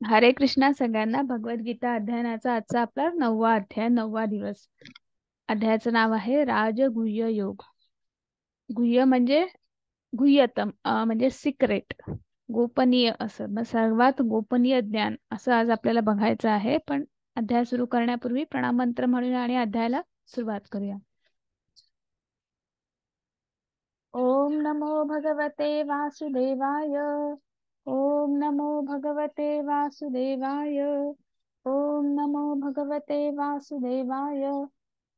हरे कृष्णा सगळ्यांना भगवद्गीता अध्ययनाचा आजचा आपला नववा अध्याय नववा दिवस. अध्यायाचं नाव आहे राजगुह्य योग. गुह्य म्हणजे गुह्यतम म्हणजे सिक्रेट गोपनीय असं मग सर्वात गोपनीय ज्ञान असं आज आपल्याला बघायचं आहे. पण अध्याय सुरू करण्यापूर्वी प्रणाम मंत्र म्हणूया आणि अध्यायाला सुरुवात करूया. ओम नमो भगवते वासुदेवाय। ओम नमो भगवते वासुदेवाय। ओम नमो भगवते वासुदेवाय।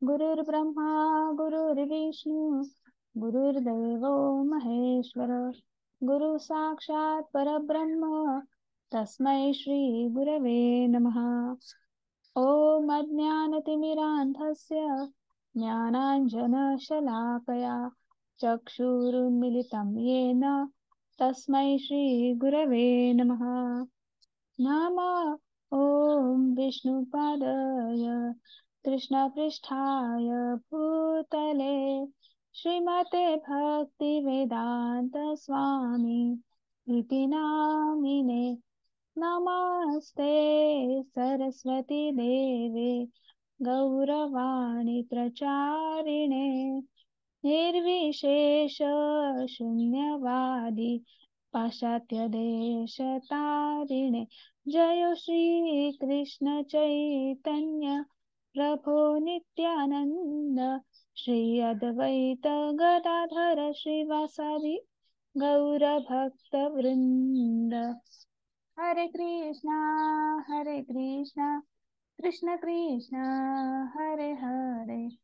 गुरुर्ब्रह्मा गुरुर्विष्णु गुरुर्देव महेश्वर। गुरु साक्षात परब्रह्म तस्मै श्री गुरवे नमः। ॐ अज्ञानतिमिरान्धस्य ज्ञानाञ्जनशलाकया। चक्षुरुन्मिलितं येन तस्मै श्रीगुरवे नमः। नाम ॐ विष्णुपादय कृष्णपृष्ठाय भूतले श्रीमते भक्तिवेदान्तस्वामी इति नामिने। नमस्ते सरस्वती देवे गौरवाणी प्रचारिणे निर्विशेष शून्यवादी पाश्चात्य देश तारिणे जय श्री कृष्ण चैतन्य प्रभो नित्यानंद श्री अद्वैत गदाधर श्रीवासादि गौर भक्त वृंद हरे कृष्णा हरे कृष्णा। कृष्ण कृष्ण हरे हरे।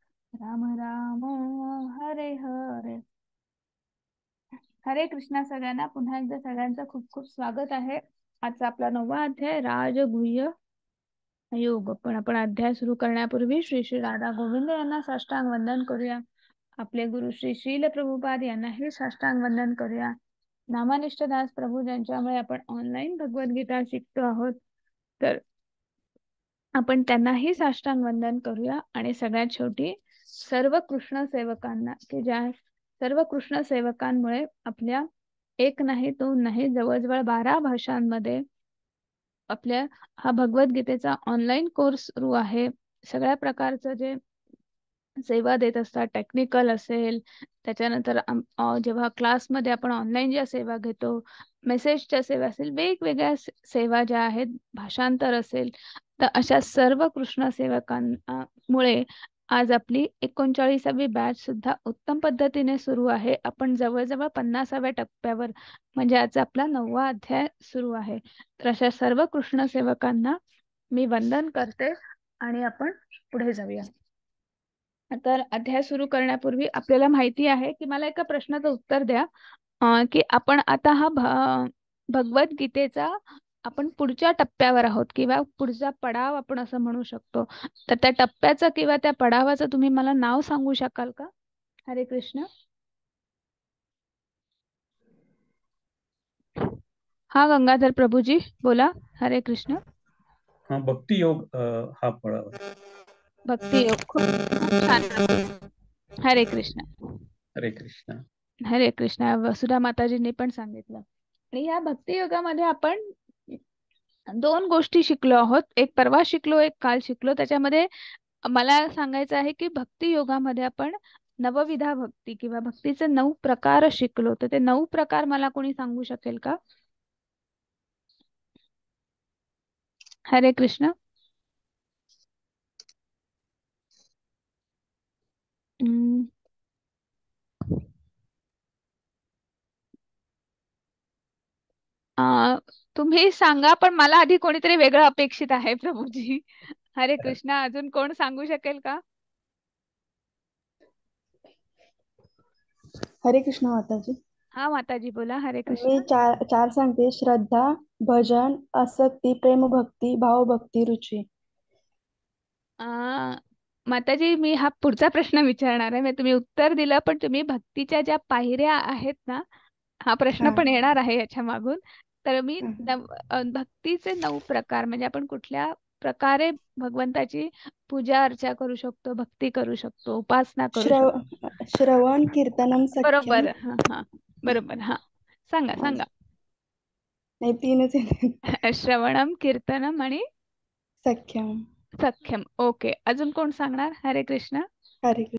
राम राम हरे हरे. हरे कृष्णा सगळ्यांना. पुन्हा एकदा सगळ्यांचं खूप खूप स्वागत आहे. आजचा आपला नववा अध्याय राजगुह्य योग. पण आपण अध्याय सुरू करण्यापूर्वी श्री श्री राधा गोविंद यांना साष्टांग वंदन करूया. आपले गुरु श्री श्रील प्रभुपाद यांनाही साष्टांग वंदन करूया. नामानिष्ठ दास प्रभू ज्यांच्यामुळे आपण ऑनलाईन भगवद्गीता शिकतो आहोत तर आपण त्यांनाही साष्टांग वंदन करूया. आणि सगळ्यात शेवटी सर्व कृष्ण सेवकांना की ज्या सर्व कृष्ण सेवकांमुळे आपल्या एक नाही दोन नाही जवळजवळ बारा भाषांमध्ये आपल्या हा भगवद्गीतेचा ऑनलाईन कोर्स सुरू आहे. सगळ्या प्रकारचं जे सेवा देत असतात टेक्निकल असेल त्याच्यानंतर जेव्हा क्लासमध्ये आपण ऑनलाईन ज्या सेवा घेतो मेसेजच्या सेवा असेल वेगवेगळ्या सेवा ज्या आहेत भाषांतर असेल तर अशा सर्व कृष्ण सेवकांमुळे आज आपली एकोणचाळीसावी बॅच सुद्धा उत्तम पद्धतीने सुरू आहे. आपण जवळजवळ पन्नासाव्या टप्प्यावर म्हणजे आज आपला नववा अध्याय सुरू आहे. तर अशा सर्व कृष्ण सेवकांना मी वंदन करते आणि आपण पुढे जाऊया. तर अध्याय सुरू करण्यापूर्वी आपल्याला माहिती आहे की मला एका प्रश्नाचं उत्तर द्या. की आपण आता हा भगवद्गीतेचा आपण पुढच्या टप्प्यावर आहोत किंवा पुढचा पडाव आपण असं म्हणू शकतो. तर त्या टप्प्याचं किंवा त्या पडावाचं तुम्ही मला नाव सांगू शकाल का? हरे कृष्ण. हा गंगाधर प्रभूजी बोला. हरे कृष्ण. हा भक्ती योग हा पडाव. भक्ती योग. खूप छान. हरे कृष्ण. हरे कृष्ण. हरे कृष्ण. वसुधा माताजींनी पण सांगितलं. आणि या भक्ती योगामध्ये आपण दोन गोष्टी शिकलो आहोत. एक परवा शिकलो एक काल शिकलो. त्याच्यामध्ये मला सांगायचं आहे की भक्ती योगामध्ये आपण नवविधा भक्ती किंवा भक्तीचे नऊ प्रकार शिकलो. तर ते नऊ प्रकार मला कोणी सांगू शकेल का? हरे कृष्ण. हम्म. तुम्ही सांगा पण मला आधी कोणीतरी वेगळं अपेक्षित आहे प्रभूजी. हरे कृष्ण अजून कोण सांगू शकेल का? हरे कृष्ण माताजी. हा माताजी बोला हरे मी कृष्ण चार चार सांगते. श्रद्धा भजन आसक्ती प्रेम भक्ती भाव भक्ती रुची माताजी मी हा पुढचा प्रश्न विचारणार आहे. म्हणजे तुम्ही उत्तर दिलं पण तुम्ही भक्तीच्या ज्या पायऱ्या आहेत ना हा प्रश्न हा. पण येणार आहे याच्या मागून. तर मी. नव अ, भक्तीचे नऊ प्रकार म्हणजे आपण कुठल्या प्रकारे भगवंताची पूजा अर्चा करू शकतो भक्ती करू शकतो उपासना करू श्रव शकतो. श्रवण कीर्तनम बरोबर हा हा बरोबर हा. सांगा. सांगा. नाही तीनच आहेत. श्रवणम कीर्तनम आणि सख्यम. सख्यम. ओके. अजून कोण सांगणार? हरे कृष्ण. हरे कृष्ण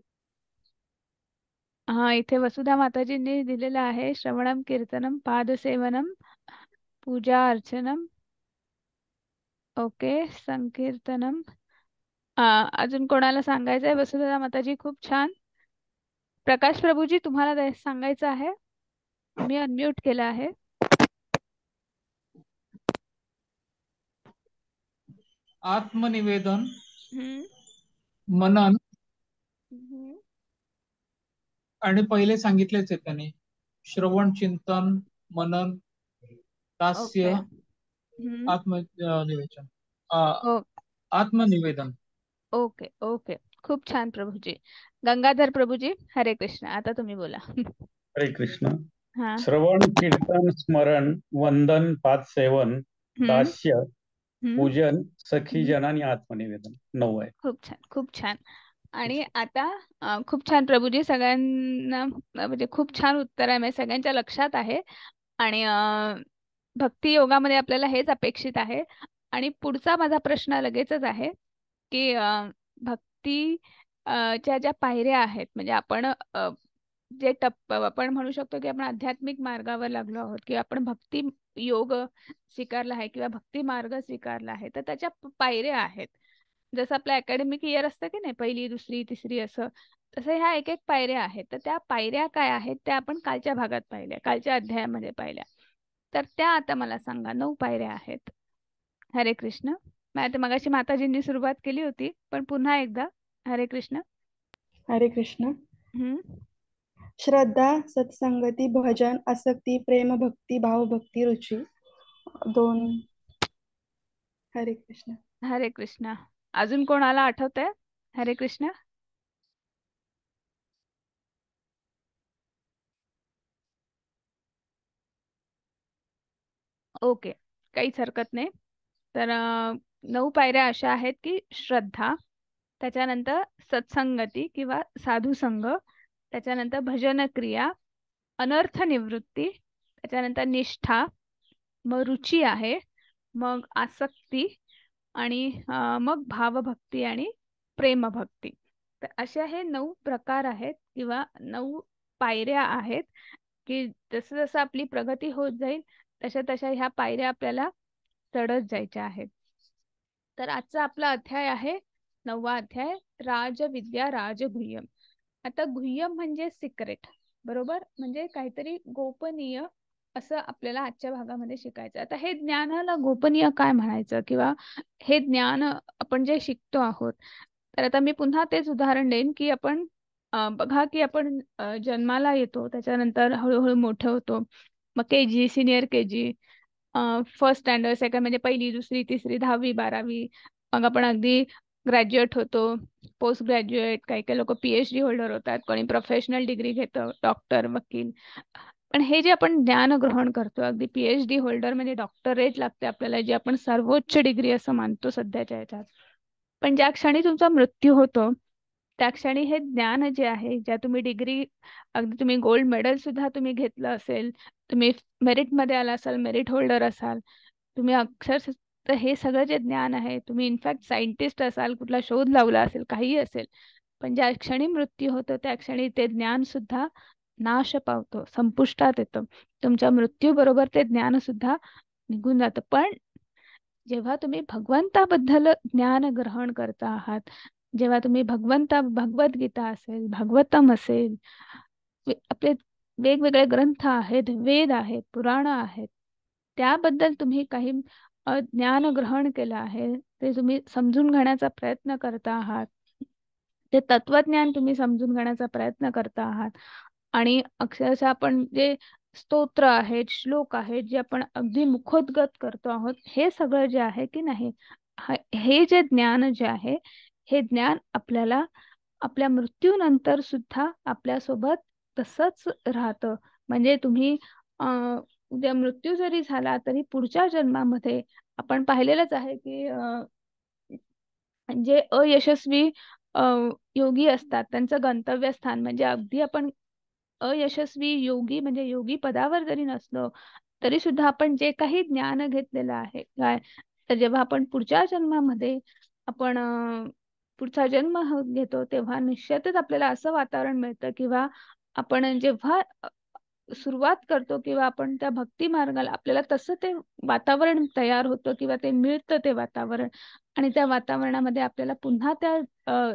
हा इथे वसुधा माताजींनी दिलेलं आहे. श्रवणम कीर्तनम पादसेवनम पूजा अर्चनम ओके संकीर्तनम. आ, अजून कोणाला सांगायचं आहे? वसुधा माताजी खूप छान. प्रकाश प्रभूजी तुम्हाला सांगायचं आहे? मी अनम्यूट केलं आहे. आत्मनिवेदन मनन. आणि पहिले सांगितलेच आहे त्यांनी. श्रवण चिंतन मनन दास्य ओके. हम्म, आत्मनिवेदन ओ. आत्मनिवेदन. Okay okay. खूप छान प्रभूजी. गंगाधर प्रभूजी हरे कृष्ण. आता तुम्ही बोला. हरे कृष्ण. हा. श्रवण कीर्तन स्मरण वंदन पाद सेवन हम्म, दास्य हम्म. पूजन सखी हम्म. जन आणि आत्मनिवेदन. नऊ आहे. खूप छान खूप छान. आणि आता अ, खूप छान प्रभूजी सगळ्यांना अ, म्हणजे खूप छान उत्तर आहे. म्हणजे सगळ्यांच्या लक्षात आहे. आणि अ, भक्ती योगामध्ये आपल्याला हेच अपेक्षित आहे. आणि पुढचा माझा प्रश्न लगेचच आहे की भक्ती च्या ज्या पायऱ्या आहेत म्हणजे आपण जे टप्प आपण म्हणू शकतो की आपण आध्यात्मिक मार्गावर लागलो आहोत किंवा आपण भक्ती योग स्वीकारला आहे किंवा भक्ती मार्ग स्वीकारला आहे तर त्याच्या पायऱ्या आहेत. जसं आपलं अकॅडमिक इयर असतं की नाही पहिली दुसरी तिसरी असं तसं ह्या एक एक पायऱ्या आहेत. तर त्या पायऱ्या काय आहेत त्या आपण कालच्या भागात पाहिल्या कालच्या अध्यायामध्ये पाहिल्या. तर त्या आता मला सांगा नऊ पायऱ्या आहेत. हरे कृष्ण. आता मगाशी माताजींनी सुरुवात केली होती पण पुन्हा एकदा हरे कृष्ण. हरे कृष्ण. हम्म. श्रद्धा सत्संगती भजन आसक्ती प्रेम भक्ती भाव भक्ती रुची. दोन. हरे कृष्ण. हरे कृष्ण. अजून कोणाला आठवतंय? हरे कृष्ण. ओके. काहीच हरकत नाही. तर अं, नऊ पायऱ्या अशा आहेत की श्रद्धा त्याच्यानंतर सत्संगती किंवा साधुसंग त्याच्यानंतर भजन क्रिया अनर्थ निवृत्ती त्याच्यानंतर निष्ठा मग रुची आहे मग आसक्ती आणि अं, मग भावभक्ती आणि प्रेमभक्ती. तर अशा हे नऊ प्रकार आहेत किंवा नऊ पायऱ्या आहेत की जसं जसं आपली प्रगती होत जाईल तशा तशा ह्या पायऱ्या आपल्याला चढत जायच्या आहेत. तर आजचा आपला अध्याय आहे नववा अध्याय राजविद्या राजगुह्यम. आता गुह्यम म्हणजे सिक्रेट बरोबर? म्हणजे काहीतरी गोपनीय असं आपल्याला आजच्या भागामध्ये शिकायचं. आता हे ज्ञानाला गोपनीय काय म्हणायचं? किंवा हे ज्ञान आपण जे शिकतो आहोत तर आता मी पुन्हा तेच उदाहरण देईन की आपण बघा की आपण जन्माला येतो त्याच्यानंतर हळूहळू मोठं होतो. मग K G senior K G first standard second म्हणजे पहिली दुसरी तिसरी दहावी बारावी. मग आपण अगदी ग्रॅज्युएट होतो पोस्ट ग्रॅज्युएट काही काही लोक पीएचडी होल्डर होतात कोणी प्रोफेशनल डिग्री घेतं डॉक्टर वकील. पण हे जे आपण ज्ञान ग्रहण करतो अगदी पीएचडी होल्डर म्हणजे डॉक्टरेट लागते आपल्याला जे आपण सर्वोच्च डिग्री असं मानतो सध्याच्या ह्याच्यात. पण ज्या क्षणी तुमचा मृत्यू होतो त्या क्षणी हे ज्ञान जे आहे ज्या तुम्ही डिग्री अगदी तुम्ही गोल्ड मेडल सुद्धा तुम्ही घेतलं असेल तुम्ही मेरिटमध्ये आला असाल मेरिट होल्डर असाल तुम्ही अक्षर तर हे सगळं जे ज्ञान आहे तुम्ही इनफॅक्ट सायंटिस्ट असाल कुठला शोध लावला असेल काही असेल पण ज्या क्षणी मृत्यू होतो त्या क्षणी ते ज्ञान सुद्धा नाश पावतो संपुष्टात येतं. तुमच्या मृत्यू बरोबर ते ज्ञान सुद्धा निघून जातं. पण जेव्हा तुम्ही भगवंताबद्दल ज्ञान ग्रहण करता आहात जेव्हा तुम्ही भगवंता भगवद्गीता असेल भागवतम असेल आपले वेगवेगळे ग्रंथ आहेत वेद आहेत पुराण आहेत त्याबद्दल तुम्ही काही ज्ञान ग्रहण केलं आहे ते तुम्ही समजून घेण्याचा प्रयत्न करता आहात. ते तत्वज्ञान तुम्ही समजून घेण्याचा प्रयत्न करता आहात. आणि अक्षरशः आपण जे स्तोत्र आहेत श्लोक आहेत जे आपण अगदी मुखोद्गत करतो आहोत हे सगळं जे आहे की नाही हे जे ज्ञान जे आहे हे ज्ञान आपल्याला आपल्या मृत्यूनंतर सुद्धा आपल्यासोबत तसंच राहतं. म्हणजे तुम्ही उद्या मृत्यू जरी झाला तरी पुढच्या जन्मामध्ये आपण पाहिलेलंच आहे की जे अयशस्वी योगी असतात त्यांचं गंतव्य स्थान म्हणजे अगदी आपण अयशस्वी योगी म्हणजे योगी पदावर जरी नसलो तरी सुद्धा आपण जे काही ज्ञान घेतलेलं आहे काय तर जेव्हा आपण पुढच्या जन्मामध्ये आपण पुढचा जन्म घेतो तेव्हा निश्चितच आपल्याला असं वातावरण मिळतं किंवा आपण जेव्हा सुरुवात करतो किंवा आपण त्या भक्ती मार्गाला आपल्याला तसं ते वातावरण तयार होतं किंवा ते मिळतं ते वातावरण. आणि त्या वातावरणामध्ये आपल्याला पुन्हा त्या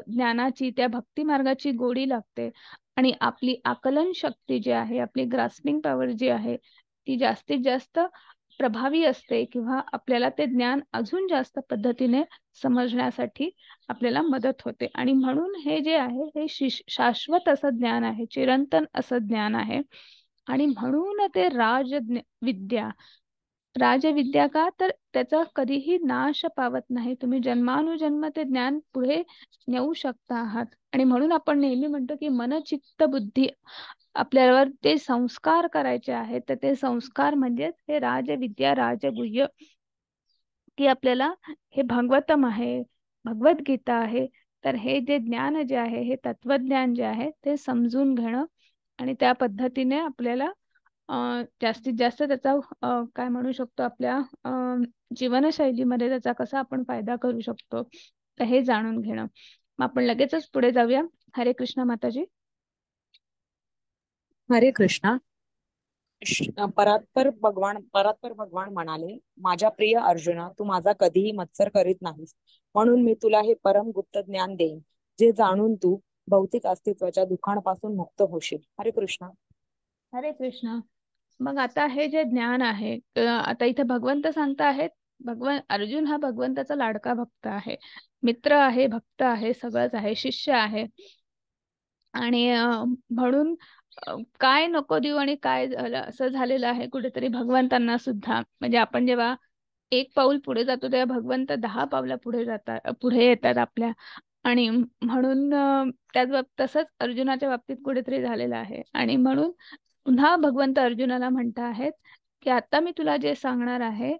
ज्ञानाची त्या भक्ती मार्गाची गोडी लागते. आणि आपली आकलन शक्ती जी आहे आपली ग्रास्पिंग पॉवर जी आहे ती जास्तीत जास्त प्रभावी असते किंवा आपल्याला ते ज्ञान अजून जास्त पद्धतीने समजण्यासाठी आपल्याला मदत होते. आणि म्हणून हे जे आहे हे शाश्वत असं ज्ञान आहे चिरंतन असं ज्ञान आहे. आणि म्हणून ते राज विद्या राजविद्या का? तर त्याचा कधीही नाश पावत नाही. तुम्ही जन्मानुजन्म ते ज्ञान पुढे नेऊ शकता आहात. आणि म्हणून आपण नेहमी म्हणतो की मन चित्त बुद्धी आपल्यावर ते संस्कार करायचे आहेत. तर ते संस्कार म्हणजेच हे राजविद्या राजगुह्य की आपल्याला हे भागवतम आहे भगवद्गीता आहे. तर हे जे ज्ञान जे आहे हे तत्वज्ञान जे आहे ते समजून घेणं आणि त्या पद्धतीने आपल्याला जास्तीत जास्त त्याचा काय म्हणू शकतो आपल्या जीवनशैलीमध्ये त्याचा कसा आपण फायदा करू शकतो तर हे जाणून घेणं. आपण लगेचच पुढे जाऊया. हरे कृष्ण माताजी. हरे कृष्णा. परात्पर भगवान परात्पर भगवान म्हणाले माझ्या प्रिय अर्जुना तू माझा कधीही मत्सर करीत नाहीस. म्हणून मी तुला हे परम गुप्त ज्ञान देईन जे जाणून तू भौतिक अस्तित्वाच्या दुःखांपासून मुक्त होशील. हरे कृष्ण. हरे कृष्ण. मग आता हे जे ज्ञान आहे आता इथे भगवंत सांगता आहेत भगवान अर्जुन हा भगवंताचा लाडका भक्त आहे. मित्र आहे भक्त आहे सगळंच आहे शिष्य आहे. आणि म्हणून काय नको देऊ आणि काय असं झालेलं आहे कुठेतरी भगवंतांना सुद्धा. म्हणजे आपण जेव्हा एक पाऊल पुढे जातो तेव्हा भगवंत दहा पावला पुढे जातात पुढे येतात आपल्या. आणि म्हणून त्याच बाबत तसंच अर्जुनाच्या बाबतीत कुठेतरी झालेलं आहे. आणि म्हणून पुन्हा भगवंत अर्जुनाला म्हणत आहेत की आता मी तुला जे सांगणार आहे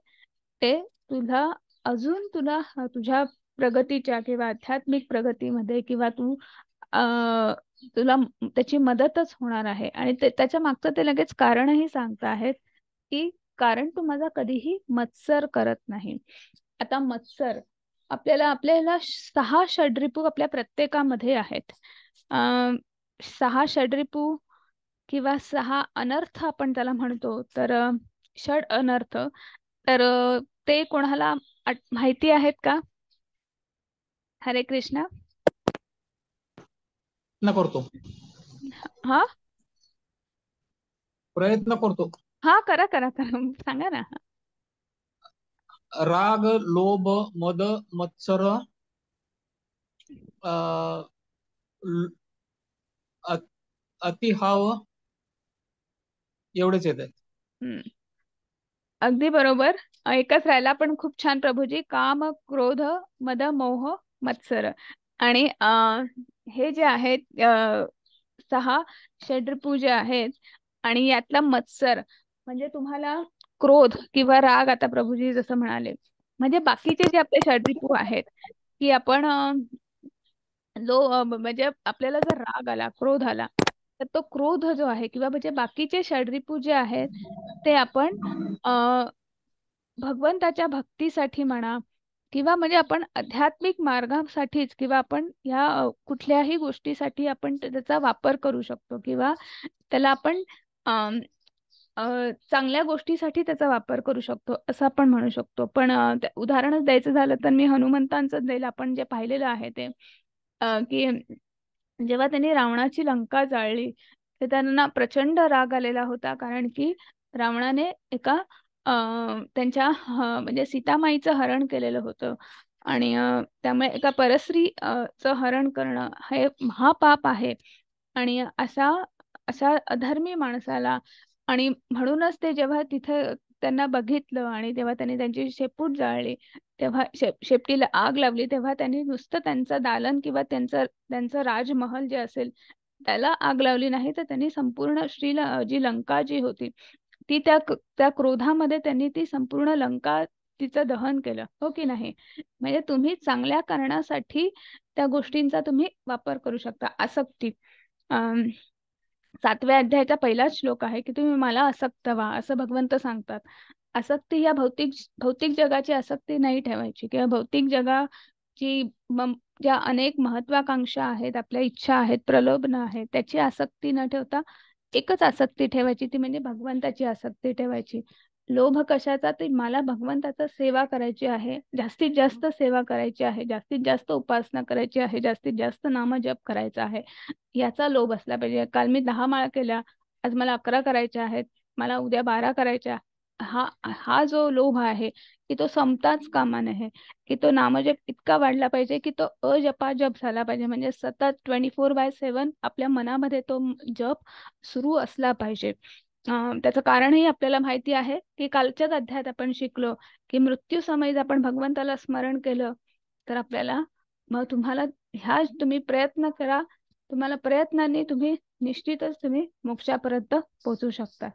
ते तुला अजून तुला तुझ्या प्रगतीच्या किंवा आध्यात्मिक प्रगतीमध्ये किंवा तू तुला त्याची मदतच होणार आहे. आणि त्याच्या मागचं ते लगेच कारणही सांगत आहेत की कारण तू माझा कधीही मत्सर करत नाही. आता मत्सर आपल्याला आपल्याला सहा षड्रिपू आपल्या प्रत्येकामध्ये आहेत. सहा षड्रिपू किंवा सहा अनर्थ आपण त्याला म्हणतो. तर षड अनर्थ तर ते कोणाला माहिती आहेत का? हरे कृष्ण. प्रयत्न करतो. हा? प्रयत्न करतो. हा करा करा करा. सांगा ना. राग लोभ मद मत्सर अतिहाव एवढेच येत आहेत. अगदी बरोबर. एकच राहिला पण खूप छान प्रभूजी. काम क्रोध मद मोह मत्सर. आणि हे जे आहेत सहा षड्रिपू जे आहेत आणि यातला मत्सर म्हणजे तुम्हाला क्रोध किंवा राग आता प्रभूजी जसं म्हणाले. म्हणजे बाकीचे जे आपले षड्रिपू आहेत की आपण जो म्हणजे आपल्याला जर राग आला क्रोध आला तर तो क्रोध जो आहे किंवा म्हणजे बाकीचे षड्रिपू जे आहेत ते आपण भगवंताच्या भक्तीसाठी म्हणा किंवा म्हणजे आपण आध्यात्मिक मार्गासाठीच किंवा आपण ह्या कुठल्याही गोष्टीसाठी आपण त्या- त्याचा वापर करू शकतो किंवा त्याला आपण चांगल्या गोष्टीसाठी त्याचा वापर करू शकतो असं आपण म्हणू शकतो. पण उदाहरणच द्यायचं झालं तर मी हनुमंतांचं देईल. आपण जे पाहिलेलं आहे ते अ, की जेव्हा त्यांनी रावणाची लंका जाळली तर त्यांना प्रचंड राग आलेला होता. कारण की रावणाने एका त्यांच्या म्हणजे सीतामाईचं हरण केलेलं होतं. आणि त्यामुळे एका परस्त्री च हरण करणं हे महापाप आहे. आणि असा असा अधर्मी माणसाला आणि म्हणूनच ते जेव्हा तिथे त्यांना बघितलं आणि तेव्हा त्यांनी त्यांची शेपूट जाळली तेव्हा शेप शेपटीला आग लावली तेव्हा त्यांनी नुसतं त्यांचं दालन किंवा त्यांचं त्यांचं राजमहल जे असेल त्याला आग लावली नाही तर त्यांनी संपूर्ण श्री जी लंका जी होती ती त्या त्या क्रोधामध्ये त्यांनी ती संपूर्ण लंका तिचं दहन केलं हो की नाही? म्हणजे तुम्ही चांगल्या कारणासाठी त्या गोष्टींचा तुम्ही वापर करू शकता. आसक्ती. अं, सातव्या अध्यायाचा पहिलाच श्लोक आहे की तुम्ही मला आसक्त व्हा असं भगवंत सांगतात. आसक्ती या भौतिक भौतिक जगाची आसक्ती नाही ठेवायची किंवा भौतिक जगाची ज्या अनेक महत्वाकांक्षा आहेत आपल्या इच्छा आहेत प्रलोभन आहेत त्याची आसक्ती न ठेवता एकच आसक्ती ठेवायची ती म्हणजे भगवंताची आसक्ती ठेवायची. लोभ कशाचा? ते मला भगवंताचा सेवा करायची आहे जास्तीत जास्त सेवा करायची आहे जास्तीत जास्त उपासना करायची आहे जास्तीत जास्त नामजप करायचा आहे याचा लोभ असला पाहिजे. काल मी दहा माळा केल्या आज मला अकरा करायच्या आहेत मला उद्या बारा करायच्या. हा हा जो लोभ आहे की तो संपताच कामा नये. की तो नामजप इतका वाढला पाहिजे की तो अजपाजप झाला पाहिजे. म्हणजे सतत ट्वेंटी फोर बाय सेवन आपल्या मनामध्ये तो जप सुरू असला पाहिजे. त्याचं कारणही आपल्याला माहिती आहे की कालच्याच अध्यायात आपण शिकलो की मृत्यू समय जर आपण भगवंताला स्मरण केलं तर आपल्याला मग तुम्हाला ह्या तुम्ही प्रयत्न करा. तुम्हाला प्रयत्नांनी तुम्ही निश्चितच तुम्ही मोक्षापर्यंत पोहोचू शकता.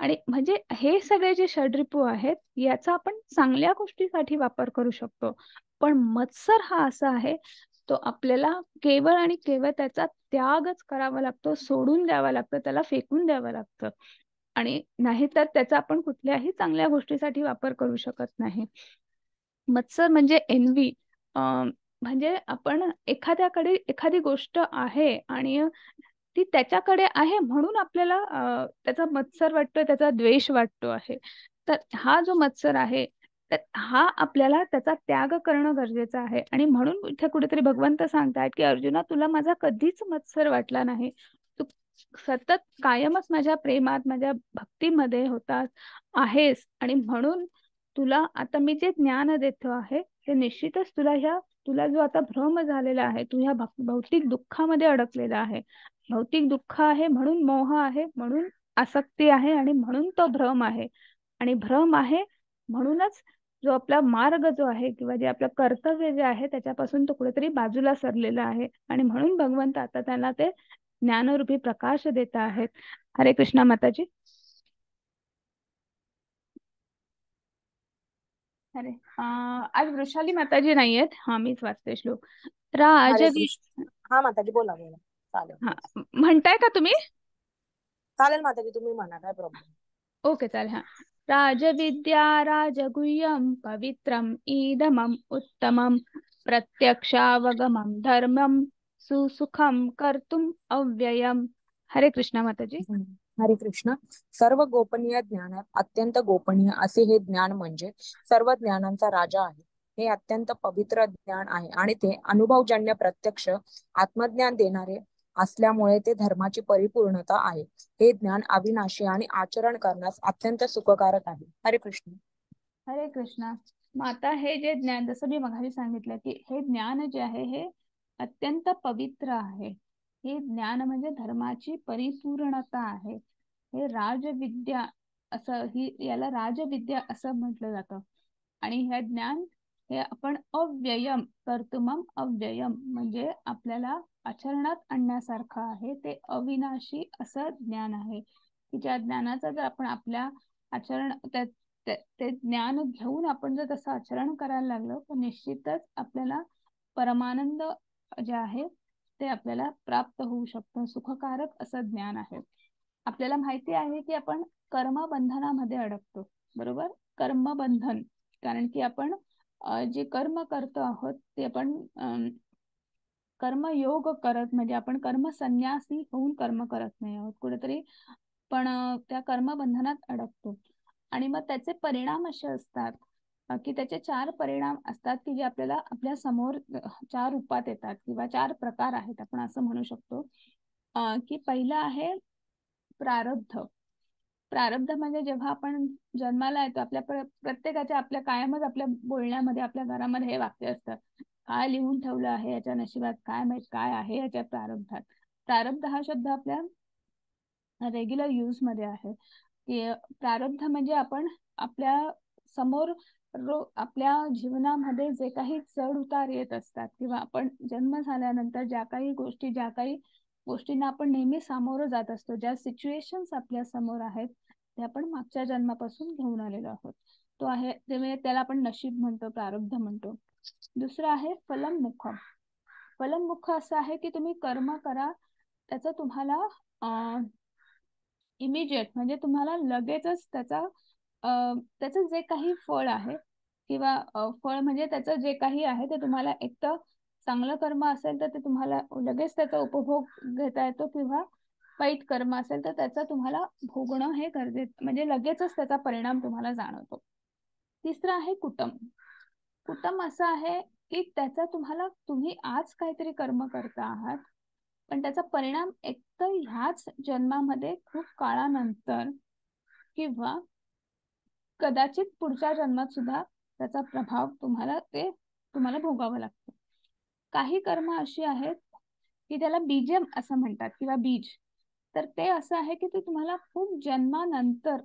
आणि म्हणजे हे सगळे जे षडरिपू आहेत याचा आपण चांगल्या गोष्टीसाठी वापर करू शकतो. पण मत्सर हा असा आहे तो आपल्याला केवळ आणि केवळ त्याचा त्यागच करावा लागतो सोडून द्यावा लागतं त्याला फेकून द्यावं लागतं. आणि नाहीतर त्याचा आपण कुठल्याही चांगल्या गोष्टीसाठी वापर करू शकत नाही. मत्सर म्हणजे एनवी म्हणजे आपण एखाद्याकडे एखादी गोष्ट आहे आणि ती त्याच्याकडे आहे म्हणून आपल्याला त्याचा मत्सर वाटतोय त्याचा द्वेष वाटतो आहे. तर हा जो मत्सर आहे तर हा आपल्याला त्याचा त्याग करणं गरजेचं आहे. आणि म्हणून इथे कुठेतरी भगवंत सांगतायत की अर्जुना तुला माझा कधीच मत्सर वाटला नाही. तू सतत कायमच माझ्या प्रेमात माझ्या भक्तीमध्ये होतास आहेस. आणि म्हणून तुला आता मी जे ज्ञान देतो आहे ते निश्चितच तुला ह्या तुला जो आता भ्रम झालेला आहे तू ह्या भौतिक दुःखामध्ये अडकलेला आहे. भौतिक दुःख आहे म्हणून मोह आहे म्हणून आसक्ती आहे आणि म्हणून तो भ्रम आहे. आणि भ्रम आहे म्हणूनच जो आपला मार्ग जो आहे किंवा जे आपलं कर्तव्य जे आहे त्याच्यापासून तो कुठेतरी बाजूला सरलेला आहे. आणि म्हणून भगवंत आता त्यांना ते ज्ञानरूपी प्रकाश देत आहेत. हरे कृष्णा माताजी. अरे आज वृषाली माताजी नाहीयेत. हा मीच वाचते श्लोक. कृष्ण हा माताजी बोला बोला. चालेल. हा म्हणताय का तुम्ही? चालेल माताजी तुम्ही म्हणा काय प्रॉब्लेम ओके चालेल हा. राजविद्या राजगुह्यं पवित्रम् ईदमम् उत्तमं प्रत्यक्षावगमं धर्मं सुसुखं कर्तुम् अव्ययम्. हरे कृष्णा माताजी. हरे कृष्ण. सर्व गोपनीय ज्ञानात अत्यंत गोपनीय असे हे ज्ञान म्हणजे सर्व ज्ञानांचा राजा आहे. हे अत्यंत पवित्र ज्ञान आहे आणि ते अनुभवजन्य प्रत्यक्ष आत्मज्ञान देणारे असल्यामुळे ते धर्माची परिपूर्णता आहे. हे ज्ञान अविनाशी आणि आचरण करण्यास अत्यंत सुखकारक आहे. हरे कृष्ण. हरे कृष्णा. मग आता हे जे ज्ञान जसं मी मघाशी सांगितलं की हे ज्ञान जे आहे हे अत्यंत पवित्र आहे. हे ज्ञान म्हणजे धर्माची परिपूर्णता आहे. हे राजविद्या असं ही याला राजविद्या असं म्हटलं जातं. आणि हे ज्ञान हे आपण अव्ययम कर्तुमम अव्ययम म्हणजे आपल्याला आचरणात आणण्यासारखं आहे. ते अविनाशी असं ज्ञान आहे की ज्या ज्ञानाचा जर आपण आपल्या आचरण ते ज्ञान घेऊन आपण जर तसं आचरण करायला लागलो तर निश्चितच आपल्याला परमानंद जे आहे ते आपल्याला प्राप्त होऊ शकतं. सुखकारक असं ज्ञान आहे. आपल्याला माहिती आहे की आपण कर्मबंधनामध्ये अडकतो बरोबर? कर्मबंधन कारण की आपण जे कर्म करतो आहोत ते आपण कर्मयोग करत म्हणजे आपण कर्म संन्यासी होऊन कर्म करत नाही आहोत. कुठेतरी पण त्या कर्मबंधनात अडकतो. आणि मग त्याचे परिणाम असे असतात की त्याचे चार परिणाम असतात की जे आपल्याला आपल्यासमोर चार रूपात येतात किंवा चार प्रकार आहेत आपण असं म्हणू शकतो. की पहिलं आहे प्रारब्ध. प्रारब्ध म्हणजे जेव्हा आपण जन्माला येतो आपल्या प्रत्येकाच्या आपल्या कायमच आपल्या बोलण्यामध्ये आपल्या घरामध्ये हे वाक्य असतं. काय लिहून ठेवलं आहे याच्या नशिबात? काय माहीत काय आहे याच्या प्रारब्धात? प्रारब्ध हा शब्द आपल्या रेग्युलर यूजमध्ये आहे. की प्रारब्ध म्हणजे आपण आपल्यासमोर रो आपल्या जीवनामध्ये जे काही चढ उतार येत असतात किंवा आपण जन्म झाल्यानंतर ज्या काही गोष्टी ज्या काही गोष्टींना आपण नेहमी सामोरं जात असतो ज्या सिच्युएशन आपल्यासमोर आहेत ते आपण मागच्या जन्मापासून घेऊन आलेलो आहोत. तो आहे ते म्हणजे त्याला आपण नशीब म्हणतो प्रारब्ध म्हणतो. दुसरं आहे फलम मुखम फलम मुख असं आहे की तुम्ही कर्म करा त्याचा तुम्हाला अं, इमिजिएट म्हणजे तुम्हाला लगेचच त्याचा त्याचं जे काही फळ आहे किंवा फळ म्हणजे त्याचं जे काही आहे ते तुम्हाला एक तर चांगलं कर्म असेल तर ते तुम्हाला लगेच त्याचा उपभोग घेता येतो किंवा वाईट कर्म असेल तर त्याचा तुम्हाला भोगणं हे गरजेचं म्हणजे लगेचच त्याचा परिणाम तुम्हाला जाणवतो. तिसरं आहे कुटुंब. उत्तम असं आहे की त्याचा तुम्हाला तुम्ही आज काहीतरी कर्म करता आहात पण त्याचा परिणाम एक तर ह्याच जन्मामध्ये खूप काळानंतर किंवा कदाचित पुढच्या जन्मात सुद्धा त्याचा प्रभाव तुम्हाला ते तुम्हाला भोगावं लागतं. काही कर्म अशी आहेत की त्याला बीजम असं म्हणतात किंवा बीज. तर ते असं आहे की ते तुम्हाला खूप जन्मानंतर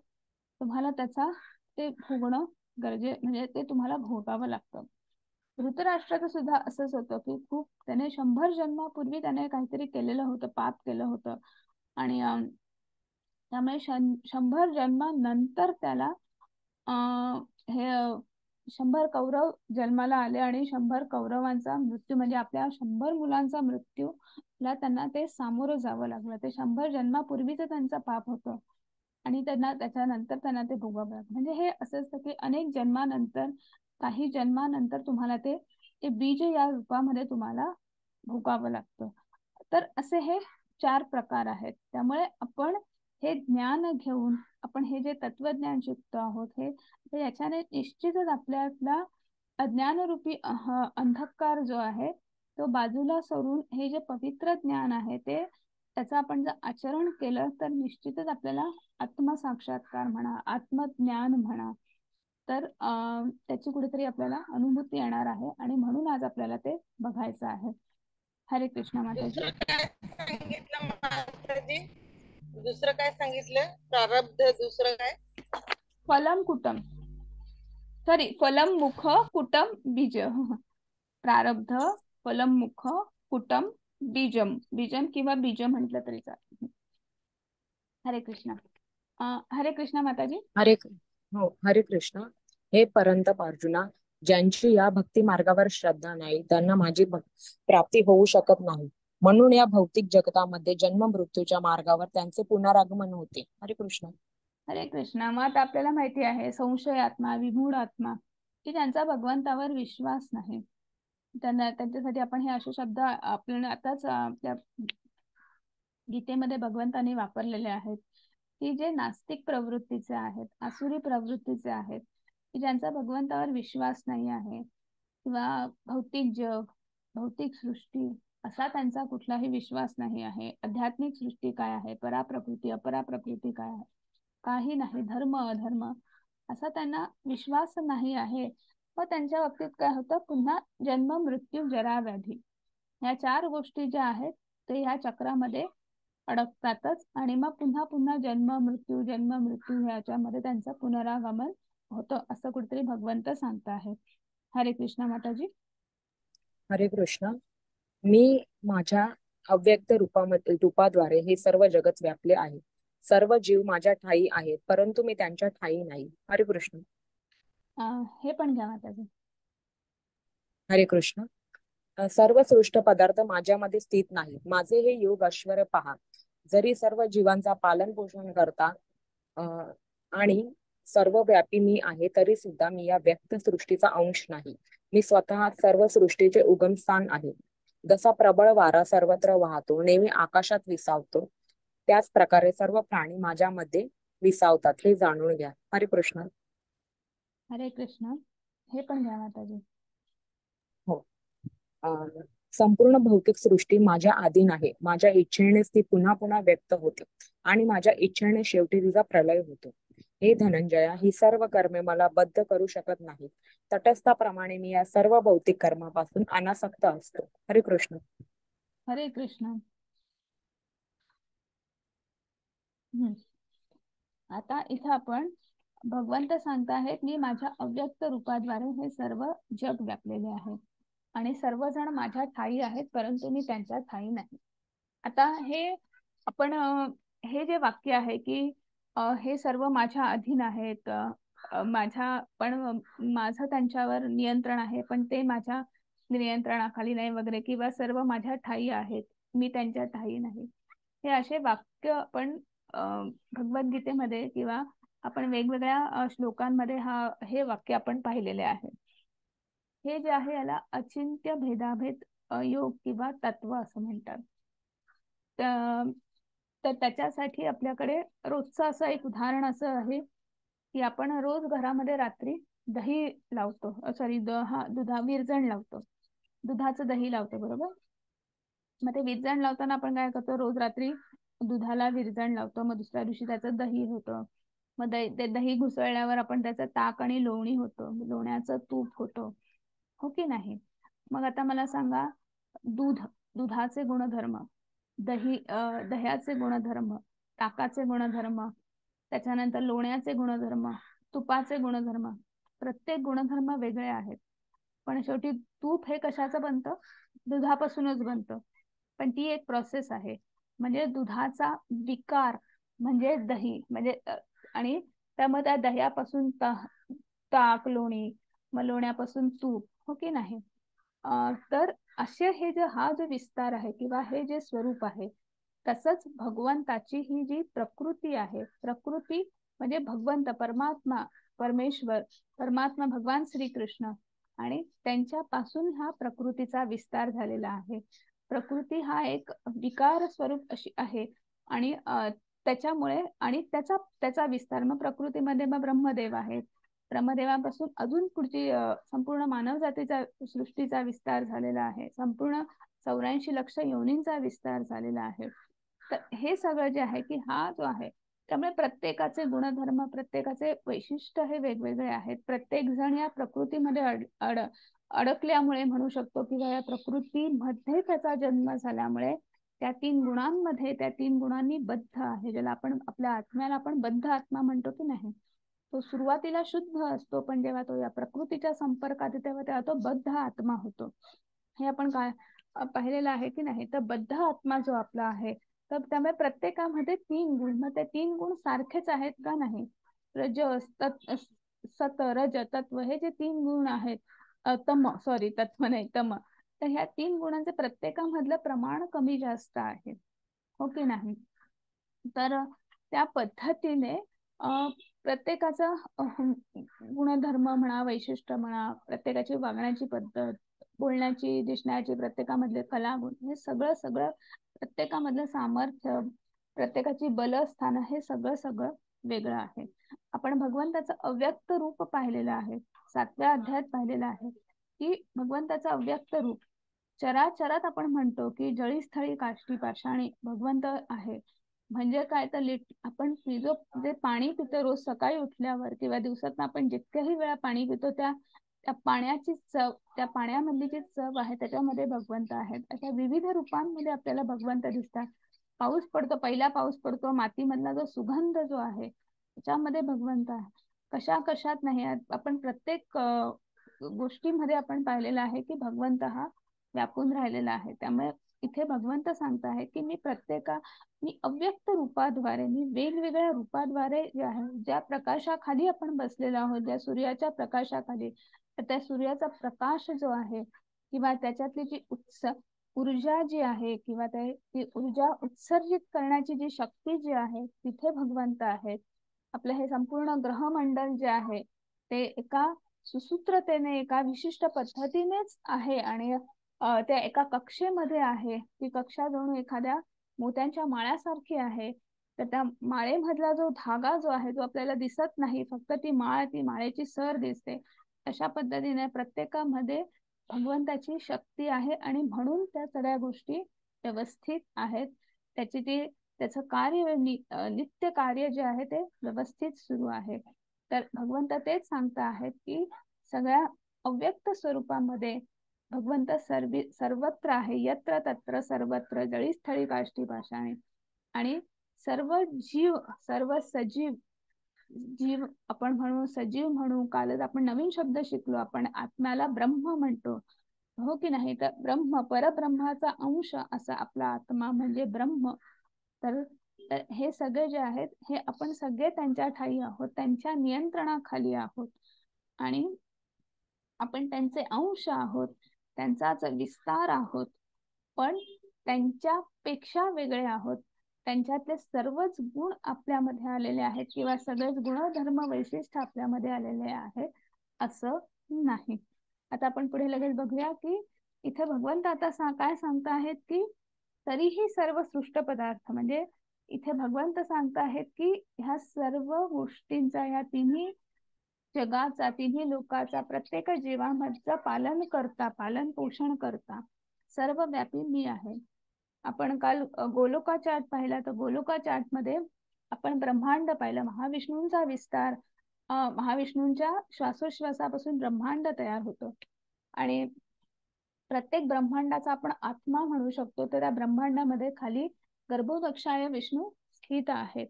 तुम्हाला त्याचा ते भोगणं गरजे म्हणजे ते तुम्हाला भोगावं लागतं. धृतराष्ट्राचं सुद्धा असंच होतं की खूप त्याने शंभर जन्मापूर्वी त्याने काहीतरी केलेलं होतं पाप केलं होतं. आणि त्यामुळे शंभर जन्मानंतर त्याला अं, हे शंभर कौरव जन्माला आले आणि शंभर कौरवांचा मृत्यू म्हणजे आपल्या शंभर मुलांचा मृत्यू ला त्यांना ते सामोरं जावं लागलं. ते शंभर जन्मापूर्वीच त्यांचं पाप होतं. आणि त्यांना त्याच्यानंतर त्यांना ते भोगावं लागतं म्हणजे हे असं असतं की अनेक जन्मानंतर काही जन्मानंतर तुम्हाला ते ते बीज या रूपामध्ये तुम्हाला भोगावं लागतं. तर असे हे चार प्रकार आहेत. त्यामुळे आपण हे ज्ञान घेऊन आपण हे जे तत्वज्ञान शिकतो आहोत हे याच्याने निश्चितच आपल्याला अज्ञानरूपी अंधकार जो आहे तो बाजूला सोडून हे जे पवित्र ज्ञान आहे ते त्याचं आपण जर आचरण केलं तर निश्चितच आपल्याला आत्मसाक्षात्कार म्हणा आत्मज्ञान म्हणा तर त्याची कुठेतरी आपल्याला अनुभूती येणार आहे. आणि म्हणून आज आपल्याला ते बघायचं आहे. हरे कृष्ण माताजी. दुसरं काय सांगितलं माताजी? दुसरं काय सांगितलं? प्रारब्ध दुसरं काय? फलम कुटम सॉरी फलम मुख कुटम बीज. प्रारब्ध फलम मुख कुटम बीजम बीजम किंवा बीज म्हटलं तरी चालेल. हरे कृष्ण. हरे कृष्ण माताजी. हरे हो हरे कृष्ण. हे परंतप अर्जुना ज्यांची या भक्ती मार्गावर श्रद्धा नाही त्यांना माझी प्राप्ती होऊ शकत नाही. म्हणून या भौतिक जगतामध्ये जन्म मृत्यूच्या मार्गावर त्यांचे पुनरागमन होते. हरे कृष्ण. हरे कृष्ण. मग आता आपल्याला माहिती आहे संशय आत्मा विमूढ आत्मा की ज्यांचा भगवंतावर विश्वास नाही. त्यांना त्यांच्यासाठी आपण हे असे शब्द आपण आताच आपल्या गीतेमध्ये भगवंतांनी वापरलेले आहेत. की जे नास्तिक प्रवृत्तीचे आहेत आसुरी प्रवृत्तीचे आहेत की ज्यांचा भगवंतावर विश्वास नाही आहे किंवा भौतिक जग भौतिक सृष्टी असा त्यांचा कुठलाही विश्वास नाही आहे. आध्यात्मिक सृष्टी काय आहे? पराप्रकृती अपराप्रकृती काय आहे? काही नाही. धर्म अधर्म असा त्यांना विश्वास नाही आहे. व त्यांच्या बाबतीत काय होतं? पुन्हा जन्म मृत्यू जरा व्याधी या चार गोष्टी ज्या आहेत ते ह्या चक्रामध्ये अडकतातच आणि मग पुन्हा पुन्हा जन्म मृत्यू जन्म मृत्यू ह्याच्यामध्ये त्यांचं पुनरागमन होतं असं कुठेतरी भगवंत सांगत आहे हरे कृष्ण माताजी. हरे कृष्ण. मी माझ्या अव्यक्त रूपामध्ये रूपाद्वारे हे सर्व जगत व्यापले आहे. सर्व जीव माझ्या ठाई आहेत परंतु मी त्यांच्या ठाई नाही. हरे कृष्ण. अं, हे पण घ्या माताजी. हरे कृष्ण. अ, सर्व सृष्ट पदार्थ माझ्यामध्ये स्थित नाही माझे हे योग ऐश्वर पहा. जरी सर्व जीवांचा पालन पोषण करता अ, आणि सर्वव्यापी मी आहे तरी सुद्धा मी या व्यक्त सृष्टीचा अंश नाही. मी स्वतः सर्व सृष्टीचे उगमस्थान आहे. जसा प्रबळ वारा सर्वत्र वाहतो नेहमी आकाशात विसावतो त्याच प्रकारे सर्व प्राणी माझ्यामध्ये विसावतात हे जाणून घ्या. हरे कृष्ण. हरे कृष्ण. हे पण घ्या माताजी. अं, संपूर्ण भौतिक सृष्टी माझ्या अधीन आहे. माझ्या इच्छेनेच ती पुन्हा पुन्हा व्यक्त होते आणि माझ्या इच्छेने शेवटी तिचा प्रलय होतो. हे धनंजया ही सर्व कर्मे मला बद्ध करू शकत नाहीत. तटस्थाप्रमाणे मी या सर्व भौतिक कर्मापासून अनासक्त असतो. हरे कृष्ण. हरे कृष्ण. आता इथं आपण भगवंत सांगताहेत मी माझ्या अव्यक्त रूपाद्वारे हे सर्व जग व्यापलेले आहे. आणि सर्वजण माझ्या ठाई आहेत परंतु मी त्यांच्या ठाई नाही. आता हे आपण हे जे वाक्य आहे की हे सर्व माझ्या अधीन आहेत माझ्या पण माझं त्यांच्यावर नियंत्रण आहे पण ते माझ्या नियंत्रणाखाली नाही वगैरे किंवा सर्व माझ्या ठाई आहेत मी त्यांच्या ठाई नाही. हे असे वाक्य आपण भगवद्गीतेमध्ये किंवा आपण वेगवेगळ्या श्लोकांमध्ये हा हे वाक्य आपण पाहिलेले आहे. हे जे आहे याला अचिंत्य भेदाभेद योग किंवा तत्व असं म्हणतात. तर त्याच्यासाठी आपल्याकडे रोजचं असं एक उदाहरण असं आहे की आपण रोज घरामध्ये रात्री दही लावतो सॉरी हा दुधा विरजण लावतो. दुधाचं दही लावतो बरोबर? मग ते विरजण लावताना आपण काय करतो? रोज रात्री दुधाला विरजण लावतो मग दुसऱ्या दिवशी त्याचं दही होतं. मग दही ते दही घुसळल्यावर आपण त्याचं ताक आणि लोणी होतं. लोण्याचं तूप होतं. हो की नाही? मग आता मला सांगा दूध दुधाचे गुणधर्म दही दह्याचे गुणधर्म ताकाचे गुणधर्म त्याच्यानंतर लोण्याचे गुणधर्म तुपाचे गुणधर्म प्रत्येक गुणधर्म वेगळे आहेत. पण शेवटी तूप हे कशाचं बनतं? दुधापासूनच बनतं. पण ती एक प्रोसेस आहे. म्हणजे दुधाचा विकार म्हणजे दही म्हणजे आणि त्यामध्ये त्या दह्यापासून ताक लोणी मग लोण्यापासून तूप हो की नाही? तर असे हे जे हा जो विस्तार आहे किंवा हे जे स्वरूप आहे तसंच भगवंताची ही जी प्रकृती आहे प्रकृती म्हणजे भगवंत परमात्मा परमेश्वर परमात्मा भगवान श्रीकृष्ण आणि त्यांच्यापासून हा प्रकृतीचा विस्तार झालेला आहे. प्रकृती हा एक विकार स्वरूप अशी आहे आणि त्याच्यामुळे आणि त्याचा त्याचा विस्तार. मग प्रकृतीमध्ये मग ब्रह्मदेव आहेत. ब्रह्मदेवापासून अजून पुढची संपूर्ण मानव जातीचा सृष्टीचा विस्तार झालेला आहे. संपूर्ण चौऱ्याऐंशी लक्ष योनींचा विस्तार झालेला आहे. तर हे सगळं जे आहे की हा जो आहे त्यामुळे प्रत्येकाचे गुणधर्म प्रत्येकाचे वैशिष्ट्य हे वेगवेगळे आहेत. प्रत्येक जण या प्रकृतीमध्ये अड अड अडकल्यामुळे म्हणू शकतो किंवा या प्रकृतीमध्ये त्याचा जन्म झाल्यामुळे त्या तीन गुणांमध्ये त्या तीन गुणांनी बद्ध आहे. ज्याला आपण आपल्या आत्म्याला आपण बद्ध आत्मा म्हणतो की नाही तो सुरुवातीला शुद्ध असतो पण जेव्हा तो या प्रकृतीच्या संपर्कात तेव्हा तेव्हा तो बद्ध आत्मा होतो. हे आपण काय पाहिलेलं आहे की नाही तर बद्ध आत्मा जो आपला आहे तर त्यामुळे प्रत्येकामध्ये तीन गुण मग ते तीन गुण सारखेच आहेत का नाही? रज तत् सत रज तत्व हे जे तीन गुण आहेत तम सॉरी तत्व नाही तम. तर ह्या तीन गुणांचे प्रत्येकामधलं प्रमाण कमी जास्त आहे. हो की नाही? तर त्या पद्धतीने प्रत्येकाचा गुणधर्म म्हणा वैशिष्ट्य म्हणा प्रत्येकाची वागण्याची पद्धत बोलण्याची दिसण्याची प्रत्येकामधले कलागुण हे सगळं सगळं प्रत्येकामधलं सामर्थ्य प्रत्येकाची बलस्थान हे सगळं सगळं वेगळं आहे. आपण भगवंताचं अव्यक्त रूप पाहिलेलं आहे. सातव्या अध्यायात पाहिलेलं आहे की भगवंताचं अव्यक्त रूप चराचरात आपण म्हणतो की जळीस्थळी काष्टी पाषाणी भगवंत आहे. म्हणजे काय? तर लिट आपण जो जे पाणी पितो रोज सकाळी उठल्यावर किंवा दिवसात आपण जितक्याही वेळा पाणी पितो त्या त्या पाण्याची चव त्या पाण्यामधली जी चव आहे त्याच्यामध्ये भगवंत आहेत. अशा विविध रूपांमध्ये आपल्याला भगवंत दिसतात. पाऊस पडतो पहिला पाऊस पडतो मातीमधला जो सुगंध जो आहे त्याच्यामध्ये भगवंत आहे. कशा कशात नाही आपण प्रत्येक गोष्टीमध्ये आपण पाहिलेलं आहे की भगवंत हा व्यापून राहिलेला आहे. त्यामुळे इथे भगवंत सांगत आहे की मी प्रत्येका मी अव्यक्त रूपाद्वारे मी वेगवेगळ्या रूपाद्वारे जे आहे ज्या प्रकाशाखाली आपण बसलेलो आहोत ज्या सूर्याच्या प्रकाशाखाली त्या सूर्याचा प्रकाश जो आहे किंवा त्याच्यातली जी उत्स ऊर्जा जी आहे किंवा ते ती ऊर्जा उत्सर्जित करण्याची जी शक्ती जी आहे तिथे भगवंत आहेत. आपलं हे संपूर्ण ग्रहमंडल जे आहे ते एका सुसूत्रतेने एका विशिष्ट पद्धतीनेच आहे आणि त्या एका कक्षेमध्ये आहे. ती कक्षा जणू एखाद्या मोत्यांच्या माळ्यासारखी आहे. तर त्या माळेमधला जो धागा जो आहे तो आपल्याला दिसत नाही. फक्त ती माळ ती माळेची सर दिसते. अशा पद्धतीने प्रत्येकामध्ये भगवंताची शक्ती आहे आणि म्हणून त्या सगळ्या गोष्टी व्यवस्थित आहेत. त्याची ती त्याचं कार्य नित्य कार्य जे आहे ते व्यवस्थित सुरू आहे. तर भगवंत तेच सांगता आहेत की सगळ्या अव्यक्त स्वरूपामध्ये भगवंत सर्वी सर्वत्र आहे यत्र तत्र सर्वत्र जळीस्थळी काष्टी पाषाणे. आणि सर्व जीव सर्व सजीव जीव आपण म्हणू सजीव म्हणू कालच आपण नवीन शब्द शिकलो आपण आत्म्याला ब्रह्म म्हणतो. हो की नाही? तर ब्रह्म परब्रह्माचा अंश असा आपला आत्मा म्हणजे ब्रह्म. तर तर हे सगळे जे आहेत हे आपण सगळे त्यांच्या ठाई आहोत त्यांच्या नियंत्रणाखाली आहोत. आणि आपण त्यांचे अंश आहोत. त्यांचाच विस्तार आहोत. पण त्यांच्यापेक्षा वेगळे आहोत. त्यांच्यातले सर्वच गुण आपल्यामध्ये आलेले आहेत किंवा सगळेच गुणधर्म वैशिष्ट्य आपल्यामध्ये आलेले आहेत असं नाही. आता आपण पुढे लगेच बघूया की इथे भगवंत आता सा काय सांगत आहेत की तरीही सर्व सृष्ट पदार्थ म्हणजे इथे भगवंत सांगत आहेत की ह्या सर्व गोष्टींचा ह्या तिन्ही जगाचा तिन्ही लोकाचा प्रत्येक जीवामधचं पालन करता पालन पोषण करता सर्व व्यापी मी आहे. आपण काल अ, गोलोका पाहिला तर गोलोका चार्टमध्ये आपण ब्रह्मांड पाहिलं. महाविष्णूंचा विस्तार महाविष्णूंच्या श्वासोश्वासापासून ब्रह्मांड तयार होतो. आणि प्रत्येक ब्रह्मांडाचा आपण आत्मा म्हणू शकतो तर त्या ब्रह्मांडामध्ये खाली गर्भोदक्षाय विष्णू स्थित आहेत.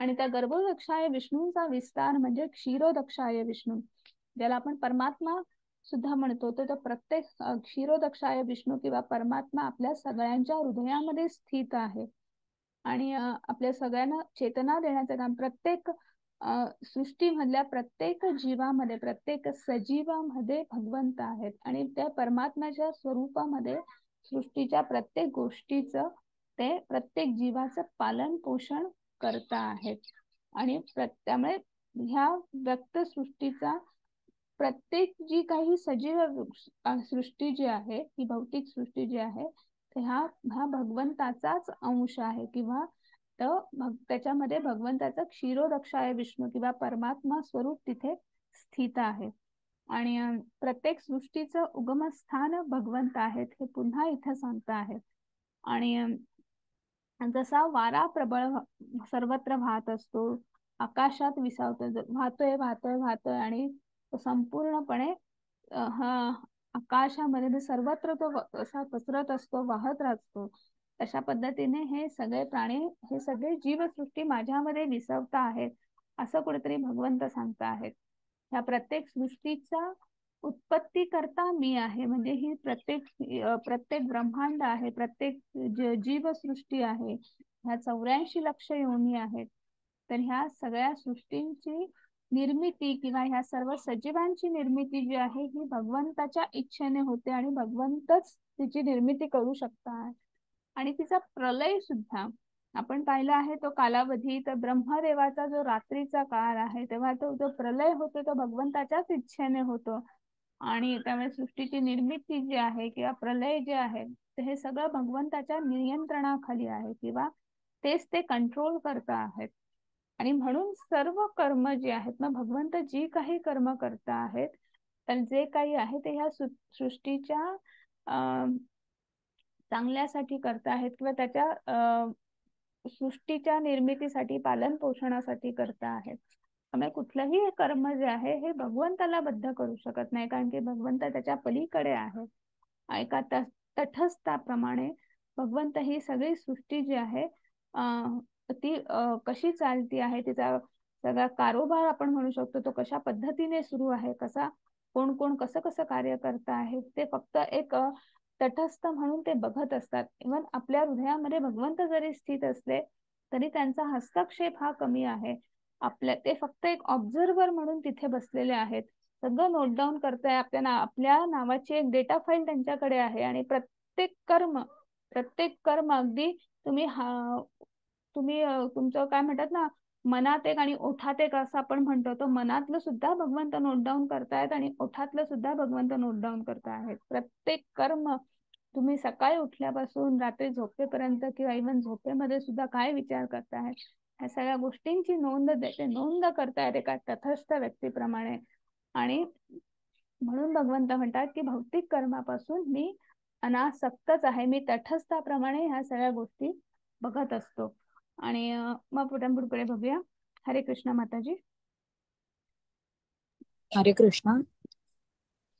आणि त्या गर्भोदक्षाय विष्णूंचा विस्तार म्हणजे क्षीरोदक्षाय विष्णू ज्याला आपण परमात्मा सुद्धा म्हणतो. तर प्रत्येक क्षीरोदक्षाय विष्णू किंवा परमात्मा आपल्या सगळ्यांच्या हृदयामध्ये स्थित आहे. आणि आपल्या सगळ्यांना चेतना देण्याचं काम प्रत्येक सृष्टीमधल्या प्रत्येक जीवामध्ये प्रत्येक सजीवामध्ये भगवंत आहेत. आणि त्या परमात्म्याच्या स्वरूपामध्ये सृष्टीच्या प्रत्येक गोष्टीचं ते प्रत्येक जीवाचं पालन पोषण करता आहेत. आणि त्यामुळे ह्या व्यक्त सृष्टीचा प्रत्येक जी काही सजीव सृष्टी जी आहे ही भौतिक सृष्टी जी आहे ह्या हा भगवंताचाच अंश आहे किंवा त्याच्यामध्ये भगवंताचा क्षीरोदक्षाय विष्णू किंवा परमात्मा स्वरूप तिथे स्थित आहे. आणि प्रत्येक सृष्टीचं उगमस्थान भगवंत आहेत हे पुन्हा इथे सांगता आहेत. आणि जसा वारा प्रबळ सर्वत्र वाहत असतो आकाशात विसावतो वाहतोय वाहतोय वाहतोय आणि तो संपूर्णपणे हा आकाशामध्ये सर्वत्र तो असा पसरत असतो वाहत राहतो अशा पद्धतीने हे सगळे प्राणी हे सगळे जीवसृष्टी माझ्यामध्ये विसवता आहेत असं कुठेतरी भगवंत सांगता आहेत. ह्या प्रत्येक सृष्टीचा उत्पत्ती करता मी आहे. म्हणजे ही प्रत्येक प्रत्येक ब्रह्मांड आहे. प्रत्येक जीवसृष्टी आहे. ह्या चौऱ्याऐंशी लक्ष योनी आहेत. तर ह्या सगळ्या सृष्टींची निर्मिती किंवा ह्या सर्व सजीवांची निर्मिती जी आहे ही भगवंताच्या इच्छेने होते आणि भगवंतच तिची निर्मिती करू शकतात. आणि तिचा प्रलय सुद्धा आपण पाहिला आहे तो कालावधी तर ब्रह्मदेवाचा जो रात्रीचा काळ आहे तेव्हा तो जो प्रलय होतो तो भगवंताच्याच इच्छेने होतो. आणि त्यामुळे सृष्टीची निर्मिती जी आहे किंवा प्रलय जे आहे हे सगळं भगवंताच्या नियंत्रणाखाली आहे किंवा तेच ते कंट्रोल करता आहेत. आणि म्हणून सर्व कर्म जे आहेत ना भगवंत जी काही कर्म करता आहेत तर जे काही आहे ते ह्या सृष्टीच्या अं, चांगल्यासाठी करता आहेत किंवा त्याच्या अं, सृष्टीच्या निर्मितीसाठी पालन पोषणासाठी करता आहेत. त्यामुळे कुठलंही कर्म जे आहे हे भगवंताला बद्ध करू शकत नाही. कारण की भगवंत त्याच्या पलीकडे आहे. एका तटस्थाप्रमाणे भगवंत ही सगळी सृष्टी जी आहे ती कशी चालती आहे तिचा सगळा कारोबार आपण म्हणू शकतो तो कशा पद्धतीने सुरू आहे कसा कोण कोण कसं कसं कार्य करत आहे ते फक्त एक तटस्थ म्हणून ते बघत असतात. इव्हन आपल्या हृदयामध्ये भगवंत जरी स्थित असले तरी त्यांचा हस्तक्षेप हा कमी आहे. आपल्या ते फक्त एक ऑब्झर्वर म्हणून तिथे बसलेले आहेत. सगळं नोट डाऊन करताय. आपल्या ना आपल्या नावाची एक डेटा फाईल त्यांच्याकडे आहे आणि प्रत्येक कर्म प्रत्येक कर्म अगदी तुम्ही हा तुम्ही तुमचं काय म्हणतात ना मनात एक आणि ओठात एक असं आपण म्हणतो. तो मनातलं सुद्धा भगवंत नोट डाऊन करतायत आणि ओठातलं सुद्धा भगवंत नोट डाऊन करतायत. प्रत्येक कर्म तुम्ही सकाळी उठल्यापासून रात्री झोपेपर्यंत किंवा इव्हन झोपेमध्ये सुद्धा काय विचार करताय ह्या सगळ्या गोष्टींची नोंद देते. नोंद करता येते का? तथस्थ व्यक्तीप्रमाणे. आणि म्हणून भगवंत म्हणतात की भौतिक कर्मापासून मी अनासक्तच आहे. मी तटस्थाप्रमाणे ह्या सगळ्या गोष्टी बघत असतो. आणि मग पुढे पुढे बघूया. हरे कृष्ण माताजी. हरे कृष्ण.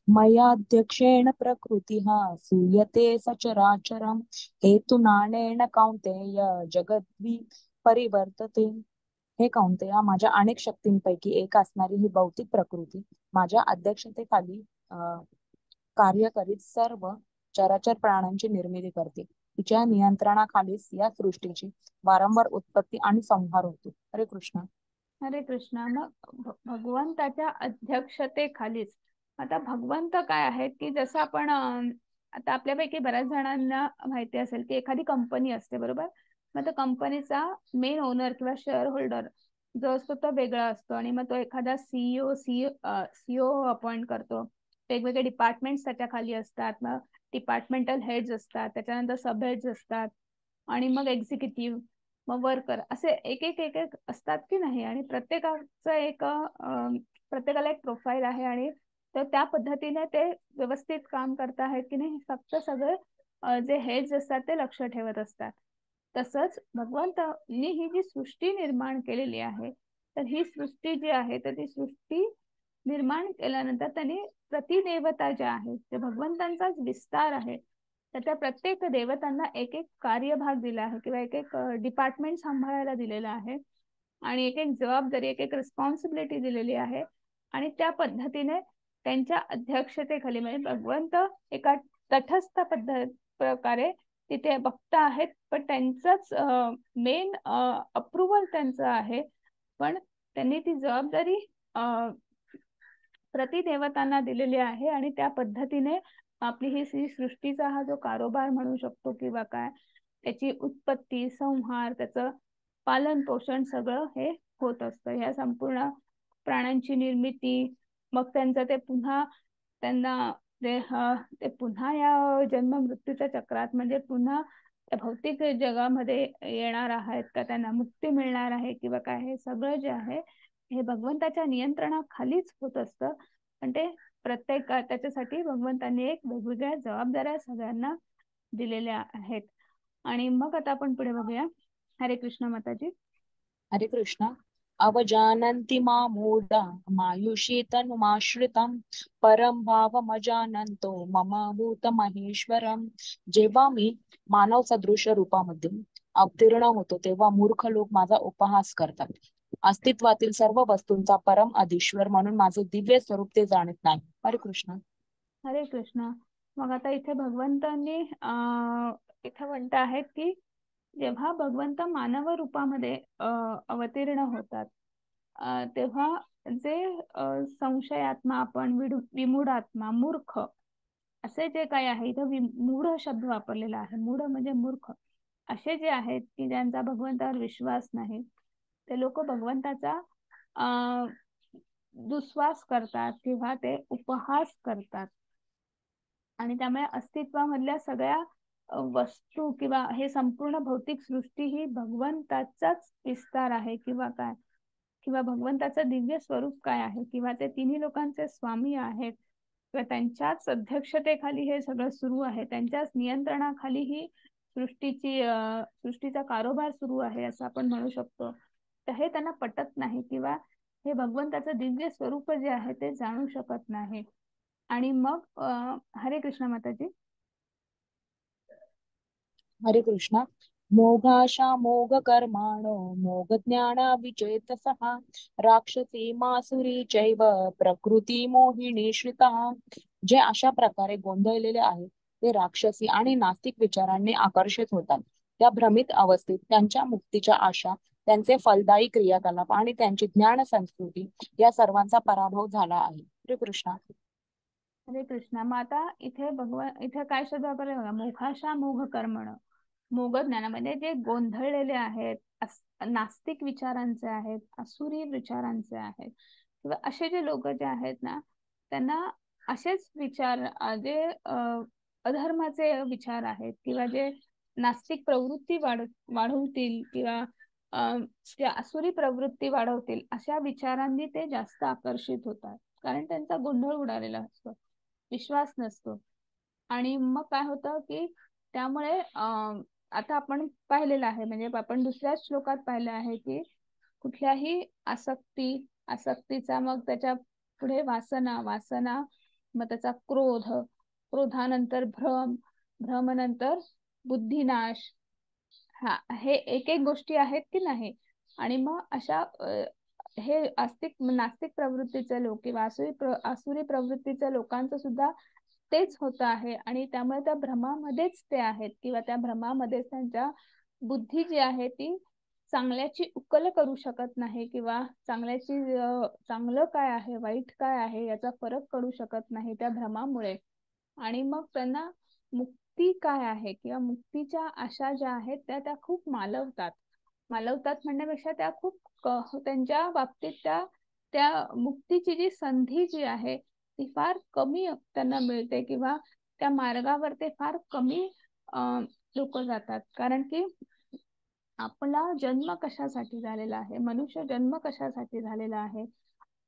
मयाध्यक्षेण प्रकृतिः सूयते सचराचरम्. हेतुनानेन कौन्तेय जगद्वी परिवर्तते. हे कौंतया माझ्या अनेक शक्तींपैकी एक असणारी ही भौतिक प्रकृती. माझ्या अध्यक्षतेखाली कार्य करीत सर्व चराचर प्राण्यांची निर्मिती करते. तिच्या नियंत्रणाखालीच या सृष्टीची वारंवार उत्पत्ती आणि संहार होतो. हरे कृष्ण. हरे कृष्ण. मग भगवंताच्या अध्यक्षतेखालीच आता भगवंत काय आहेत की जसं आपण आता आपल्यापैकी बऱ्याच जणांना माहिती असेल की एखादी कंपनी असते बरोबर? मग त्या कंपनीचा मेन ओनर किंवा शेअर होल्डर जो असतो तो वेगळा असतो आणि मग तो एखादा सीईओ सी सीओ अपॉइंट करतो. वेगवेगळे डिपार्टमेंट्स त्याच्याखाली असतात. मग डिपार्टमेंटल हेड्स असतात त्याच्यानंतर सब हेड्स असतात आणि मग एक्झिक्युटिव्ह मग वर्कर असे एक एक एक एक असतात की नाही? आणि प्रत्येकाचं एक प्रत्येकाला एक प्रोफाईल आहे आणि तर त्या पद्धतीने ते व्यवस्थित काम करत आहेत की नाही? फक्त सगळे जे हेड्स असतात ते लक्ष ठेवत असतात. तसंच भगवंतांनी ही जी सृष्टी निर्माण केलेली आहे तर ही सृष्टी जी आहे तर ती सृष्टी निर्माण केल्यानंतर त्यांनी प्रतिदेवता ज्या आहेत ते भगवंतांचाच विस्तार आहे. तर त्या प्रत्येक देवतांना एक एक कार्यभाग दिला आहे किंवा एक एक डिपार्टमेंट सांभाळायला दिलेला आहे. आणि एक एक जबाबदारी एक एक रिस्पॉन्सिबिलिटी दिलेली आहे. आणि त्या पद्धतीने त्यांच्या अध्यक्षतेखाली म्हणजे भगवंत एका तटस्थ पद्धत प्रकारे तिथे बघता आहेत पण त्यांचाच मेन अप्रुव्हल त्यांचं आहे. पण त्यांनी ती जबाबदारी प्रतिदेवतांना दिलेली आहे आणि त्या पद्धतीने आपली ही सृष्टीचा हा जो कारोबार म्हणू शकतो किंवा काय त्याची उत्पत्ती संहार त्याचं पालन पोषण सगळं हे होत असतं. ह्या संपूर्ण प्राण्यांची निर्मिती मग त्यांचं ते पुन्हा त्यांना ते ते पुन्हा या जन्म मृत्यूच्या चक्रात म्हणजे पुन्हा भौतिक जगामध्ये येणार आहेत का त्यांना मुक्ती मिळणार आहे किंवा काय हे सगळं जे आहे हे भगवंताच्या नियंत्रणाखालीच होत असतं. पण ते प्रत्येक त्याच्यासाठी भगवंतांनी एक वेगवेगळ्या जबाबदाऱ्या सगळ्यांना दिलेल्या आहेत. आणि मग आता आपण पुढे बघूया. हरे कृष्ण माताजी. हरे कृष्ण. अवजानन्ति मामूढा मायुषी तनुमाश्रितं परम भावमजानन्तो मम भूतमहेश्वरम जेव्हा मी मानव सदृश रूपामध्ये अवतीर्ण होतो तेव्हा मूर्ख लोक माझा उपहास करतात. अस्तित्वातील सर्व वस्तूंचा परम अधीश्वर म्हणून माझे दिव्य स्वरूप ते जाणत नाही. हरे कृष्ण. हरे कृष्ण. मग आता इथे भगवंतांनी अं इथे म्हणत आहेत की जेव्हा भगवंत मानव रूपामध्ये अवतीर्ण होतात तेव्हा जे संशयात्मा आपण विमूढ आत्मा मूर्ख असे जे काही आहे इथं मूढ शब्द वापरलेला आहे. मूढ म्हणजे मूर्ख. असे जे आहेत की ज्यांचा भगवंतावर विश्वास नाही ते लोक भगवंताचा दुस्वास करतात किंवा ते उपहास करतात. आणि त्यामुळे अस्तित्वामधल्या सगळ्या वस्तू किंवा हे संपूर्ण भौतिक सृष्टी ही भगवंताचाच विस्तार आहे किंवा काय? किंवा भगवंताचं दिव्य स्वरूप काय आहे? किंवा ते तिन्ही लोकांचे स्वामी आहेत? किंवा त्यांच्याच अध्यक्षतेखाली हे सगळं सुरू आहे? त्यांच्याच नियंत्रणाखाली ही सृष्टीची सृष्टीचा कारोबार सुरू आहे असं आपण म्हणू शकतो. तर हे त्यांना पटत नाही किंवा हे भगवंताचं दिव्य स्वरूप जे आहे ते जाणू शकत नाही. आणि मग हरे कृष्ण माताजी हरे कृष्ण. मोघाशा मोघ कर्माणो मोघ ज्ञाना विचेतसः राक्षसी मासुरी चैव प्रकृती मोहिनी श्रिता. जे अशा प्रकारे गोंधळलेले आहेत ते राक्षसी आणि नास्तिक विचारांनी आकर्षित होतात. त्या भ्रमित अवस्थेत त्यांच्या मुक्तीच्या आशा त्यांचे फलदायी क्रियाकलाप आणि त्यांची ज्ञान संस्कृती या सर्वांचा पराभव झाला आहे. हरे कृष्णा. हरे कृष्णा. माता इथे भगवान इथे काय शब्द वापरले बघा मुखाशा कर्मण मोग ज्ञानामध्ये जे गोंधळलेले आहेत नास्तिक विचारांचे आहेत असुरी विचारांचे आहेत किंवा असे जे लोक जे आहेत ना त्यांना असेच विचार जे अधर्माचे विचार आहेत किंवा जे नास्तिक प्रवृत्ती वाढ वाढवतील किंवा अ, जे असुरी प्रवृत्ती वाढवतील अशा विचारांनी ते जास्त आकर्षित होतात. कारण त्यांचा गोंधळ उडालेला असतो विश्वास नसतो. आणि मग काय होतं की त्यामुळे अं, आता आपण पाहिलेलं आहे म्हणजे आपण दुसऱ्या श्लोकात पाहिलं आहे की कुठल्याही आसक्ती आसक्तीचा मग त्याच्या पुढे वासना वासना मग त्याचा क्रोध क्रोधानंतर भ्रम भ्रमनंतर बुद्धिनाश. हा हे एक एक गोष्टी आहेत की नाही? आणि मग अशा हे आस्तिक नास्तिक प्रवृत्तीचे लोक किंवा आसुरी प्र आसुरी प्रवृत्तीच्या लोकांचं सुद्धा तेच होत आहे. आणि त्यामुळे त्या भ्रमामध्येच ते आहेत. किंवा त्या भ्रमामध्येच त्यांच्या बुद्धी जी आहे ती चांगल्याची उकल करू शकत नाही किंवा चांगल्याची चांगलं काय आहे वाईट काय आहे याचा फरक करू शकत नाही त्या भ्रमामुळे. आणि मग त्यांना मुक्ती काय आहे किंवा मुक्तीच्या आशा ज्या आहेत त्या त्या खूप मालवतात. मालवतात म्हणण्यापेक्षा त्या खूप त्यांच्या बाबतीत त्या त्या मुक्तीची जी संधी जी आहे ती फार कमी त्यांना मिळते किंवा त्या मार्गावर ते फार कमी लोक जातात. कारण की आपला जन्म कशासाठी झालेला आहे? मनुष्य जन्म कशासाठी झालेला आहे?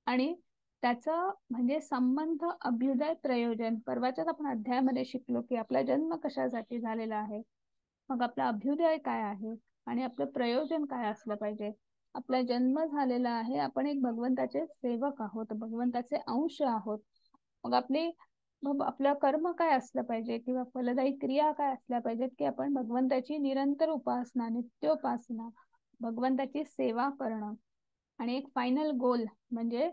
आणि त्याचं म्हणजे संबंध अभ्युदय प्रयोजन परवाच्याच आपण अध्यायामध्ये शिकलो की आपला जन्म कशासाठी झालेला आहे? मग आपला अभ्युदय काय आहे? आणि आपलं प्रयोजन काय असलं पाहिजे? आपला जन्म झालेला आहे आपण एक भगवंताचे सेवक आहोत भगवंताचे अंश आहोत. मग आपली मग आपलं कर्म काय असलं पाहिजे? किंवा फलदायी क्रिया काय असल्या पाहिजेत की आपण भगवंताची निरंतर उपासना नित्योपासना भगवंताची सेवा करणं आणि एक फायनल गोल म्हणजे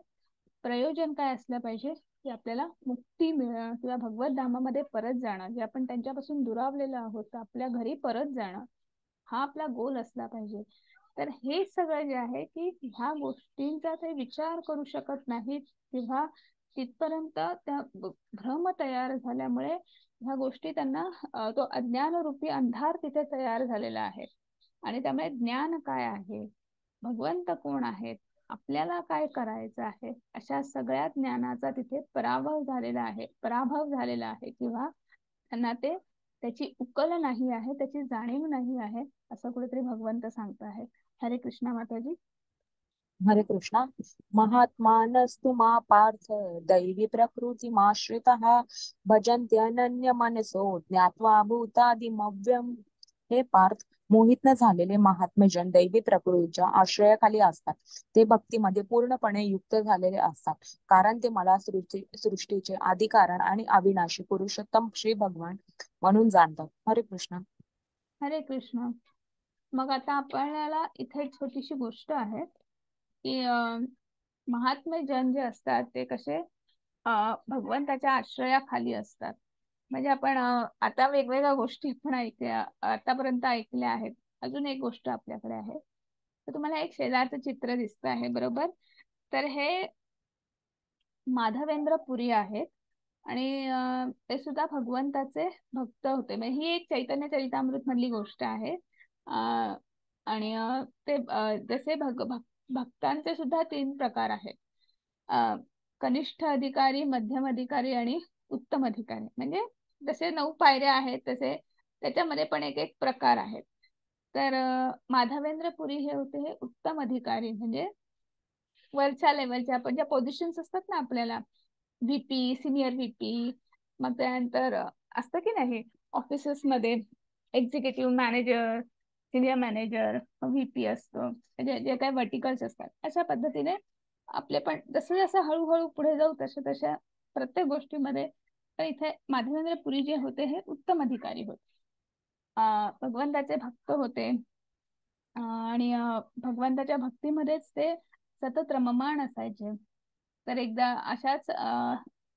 प्रयोजन काय असलं पाहिजे की आपल्याला मुक्ती मिळणं किंवा भगवत धामामध्ये परत जाणं जे आपण त्यांच्यापासून दुरावलेलो आहोत आपल्या घरी परत जाणं हा आपला गोल असला पाहिजे. तर हे सगळं जे आहे की ह्या गोष्टींचा ते विचार करू शकत नाहीत किंवा तिथपर्यंत त्या भ्रम तयार झाल्यामुळे ह्या गोष्टी त्यांना तो अज्ञान रूपी अंधार तिथे तयार झालेला आहे. आणि त्यामुळे ज्ञान काय आहे? भगवंत कोण आहेत? आपल्याला काय करायचं आहे? अशा सगळ्या ज्ञानाचा तिथे पराभव झालेला आहे पराभव झालेला आहे किंवा त्यांना ते त्याची उकल नाही आहे त्याची जाणीव नाही आहे असं कुठेतरी भगवंत सांगत आहे हरे कृष्णा माताजी. हरे कृष्ण। महात्मानस्तु मा पार्थ दैवी प्रकृतिमाश्रितः भजन्त्यनन्य मनसो ज्ञात्वा भूतादिमव्यम। हे पार्थ मोहित न झालेले महात्मेजन दैवी प्रकृतीच्या आश्रयाखाली असतात ते भक्तीमध्ये पूर्णपणे युक्त झालेले असतात. कारण ते मला सृष्टी सृष्टीचे आदिकारण आणि अविनाशी पुरुषोत्तम श्री भगवान म्हणून जाणतात. हरे कृष्ण. हरे कृष्ण. मग आता आपल्याला इथे एक छोटीशी गोष्ट आहे. की अं, महात्मे जन जे असतात ते कसे भगवंताच्या आश्रयाखाली असतात. म्हणजे आपण आता वेगवेगळ्या गोष्टी आपण ऐकल्या आतापर्यंत ऐकल्या आहेत. अजून एक गोष्ट आपल्याकडे आहे. तर तुम्हाला एक शेजारचं चित्र दिसत आहे बरोबर? तर हे माधवेंद्र पुरी आहेत. आणि ते सुद्धा भगवंताचे भक्त होते. म्हणजे ही एक चैतन्य चरितामृत मधली गोष्ट आहे. आणि ते जसे भग भक- भक्तांचे सुद्धा तीन प्रकार आहेत. कनिष्ठ अधिकारी मध्यम अधिकारी आणि उत्तम अधिकारी. म्हणजे जसे नऊ पायऱ्या आहेत तसे त्याच्यामध्ये पण एक एक प्रकार आहेत. तर माधवेंद्र पुरी हे होते हे उत्तम अधिकारी. म्हणजे वरच्या लेवलच्या आपण ज्या पोझिशन्स असतात ना आपल्याला व्हीपी सिनियर व्हीपी मग त्यानंतर असतं की नाही ऑफिसेस मध्ये executive manager senior manager VP असतो जे म्हणजे जे काही वर्टिकल्स असतात अशा पद्धतीने आपले पण जसं जसं हळूहळू पुढे जाऊ तशा तशा प्रत्येक गोष्टीमध्ये तर इथे माधवेंद्र पुरी जे होते हे उत्तम अधिकारी होते. भगवंताचे भक्त होते. आणि भगवंताच्या भक्तीमध्येच ते सतत रममाण असायचे. तर एकदा अशाच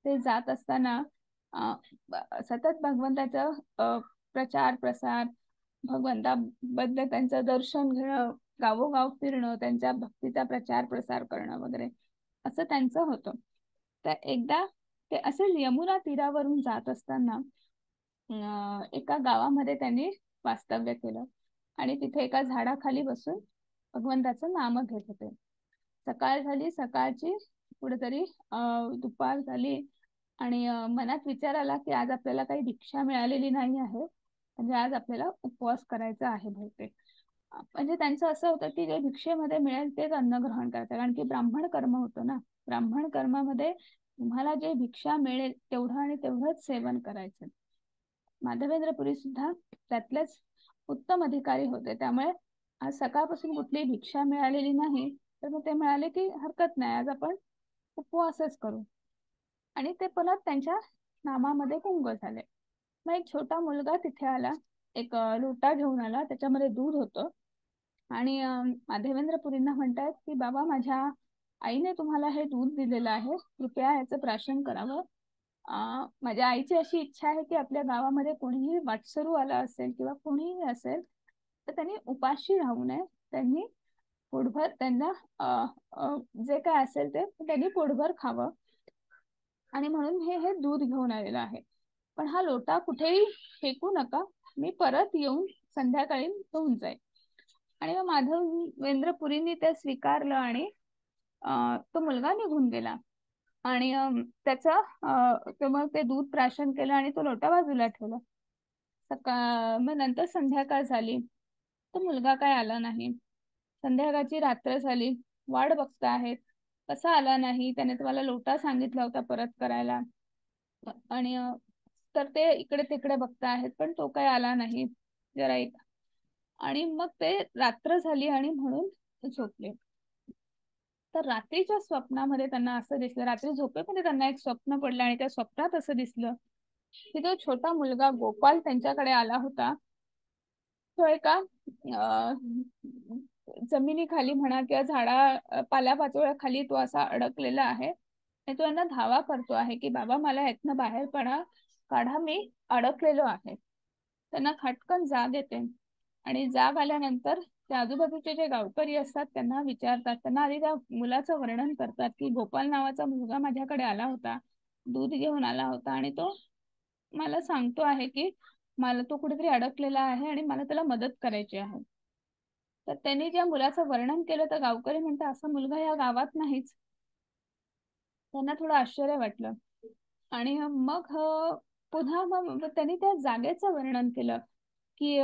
ते जात असताना सतत भगवंताचा अं, प्रचार प्रसार भगवंताबद्दल त्यांचं दर्शन घेणं गावोगाव फिरणं त्यांच्या भक्तीचा प्रचार प्रसार करणं वगैरे असं त्यांचं होतं. तर एकदा ते असेच यमुना तीरावरून जात असताना एका गावामध्ये त्यांनी वास्तव्य केलं. आणि तिथे एका झाडाखाली बसून भगवंताचं नाम घेत होते. सकाळ झाली सकाळची कुठेतरी दुपार झाली आणि मनात विचार आला की आज आपल्याला काही दीक्षा मिळालेली नाही आहे. म्हणजे आज आपल्याला उपवास करायचा आहे बहुतेक. म्हणजे त्यांचं असं होतं की जे भिक्षेमध्ये मिळेल तेच अन्न ग्रहण करायचं कारण की ब्राह्मण कर्म होतं ना. ब्राह्मण कर्मामध्ये तुम्हाला जे भिक्षा मिळेल तेवढं आणि तेवढंच सेवन करायचं. माधवेंद्रपुरी सुद्धा त्यातलेच उत्तम अधिकारी होते. त्यामुळे आज सकाळपासून कुठली भिक्षा मिळालेली नाही. तर मग ते मिळाले की हरकत नाही. आज आपण उपवासच करू. आणि ते पुन्हा त्यांच्या नामामध्ये कुंग झाले. मग एक छोटा मुलगा तिथे आला. एक लोटा घेऊन आला. त्याच्यामध्ये दूध होतं. आणि माधवेंद्रपुरींना म्हणतायत की बाबा माझ्या आईने तुम्हाला हे दूध दिलेलं आहे. कृपया याचं प्राशन करावं. माझ्या आईची अशी इच्छा आहे की आपल्या गावामध्ये कोणीही वाटसरू आला असेल किंवा कोणीही असेल तर त्यांनी उपाशी राहू नये. त्यांनी पोटभर त्यांना जे काय असेल ते त्यांनी पोटभर खावं. आणि म्हणून हे हे दूध घेऊन आलेलं आहे. पण हा लोटा कुठेही फेकू नका. मी परत येऊन संध्याकाळी घेऊन जाईल आणि मग माधवेंद्र पुरींनी ते स्वीकारलं आणि तो मुलगा निघून गेला. आणि त्याचं मग ते दूध प्राशन केलं आणि तो लोटा बाजूला ठेवला. सकाळ मग नंतर संध्याकाळ झाली. तो मुलगा काय आला नाही. संध्याकाळची रात्र झाली. वाट बघता आहेत. कसा आला नाही? त्याने तुम्हाला लोटा सांगितला होता परत करायला. आणि तर ते इकडे तिकडे बघता आहेत पण तो काही आला नाही. जरा एक. आणि मग ते रात्र झाली आणि म्हणून झोपले. तर रात्रीच्या स्वप्नामध्ये त्यांना असं दिसलं रात्री झोपेमध्ये त्यांना एक स्वप्न पडलं आणि त्या स्वप्नात असं दिसलं की तो छोटा मुलगा गोपाल त्यांच्याकडे आला होता. तो एका जमिनीखाली म्हणा किंवा झाडा पाल्यापाचोळ्या खाली तो असा अडकलेला आहे. आणि तो यांना धावा करतो आहे की बाबा मला यातनं बाहेर पडा. काढा मी अडकलेलो आहे. त्यांना खटकन जाग येते. आणि जाग आल्यानंतर त्या आजूबाजूचे जे गावकरी असतात त्यांना विचारतात. त्यांना आधी त्या मुलाचं वर्णन करतात की गोपाल नावाचा मुलगा माझ्याकडे आला होता दूध घेऊन आला होता आणि तो मला सांगतो आहे की मला तो कुठेतरी अडकलेला आहे आणि मला त्याला मदत करायची आहे. तर त्यांनी ज्या मुलाचं वर्णन केलं तर गावकरी म्हणतात असा मुलगा या गावात नाहीच. त्यांना थोडं आश्चर्य वाटलं. आणि मग पुन्हा मग त्यांनी त्या जागेचं वर्णन केलं की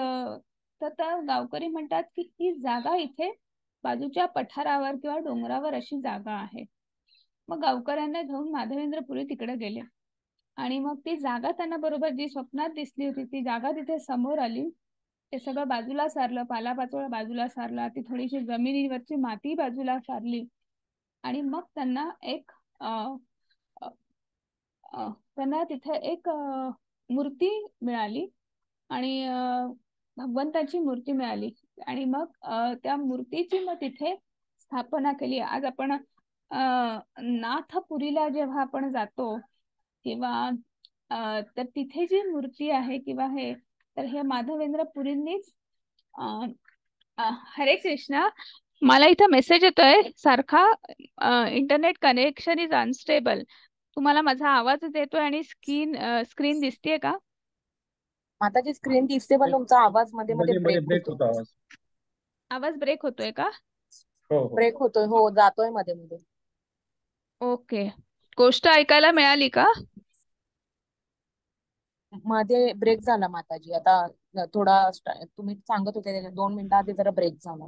तर त्या गावकरी म्हणतात की ही जागा इथे बाजूच्या पठारावर किंवा डोंगरावर अशी जागा आहे. मग गावकऱ्यांना घेऊन माधवेंद्रपुरी तिकडे गेले. आणि मग ती जागा त्यांना बरोबर जी स्वप्नात दिसली होती ती जागा तिथे समोर आली. ते सगळं बाजूला सारलं पालापाचोळा बाजूला सारला ती थोडीशी जमिनीवरची माती बाजूला सारली. आणि मग त्यांना एक त्यांना तिथे एक मूर्ती मिळाली आणि भगवंताची मूर्ती मिळाली. आणि मग त्या मूर्तीची मग तिथे स्थापना केली. आज आपण नाथपुरीला जेव्हा आपण जातो किंवा तर तिथे जी मूर्ती आहे किंवा हे तर हे माधवेंद्र पुरींनीच हरे कृष्णा मला इथं मेसेज येतोय. सारखा इंटरनेट कनेक्शन इज अनस्टेबल तुम्हाला माझा आवाज येतोय आणि स्क्रीन स्क्रीन दिसतीये का? माताची स्क्रीन दिसते पण तुमचा आवाजमध्ये मध्ये ब्रेक होतो आवाज. आवाज ब्रेक होतोय का? हो हो. ब्रेक होतोय. हो जातोयमध्ये मध्ये. ओके. गोष्ट ऐकायला मिळाली का? मध्ये ब्रेक झाला माताजी. आता थोडा तुम्ही सांगत होते दोन मिनिटं आधी जरा ब्रेक झाला.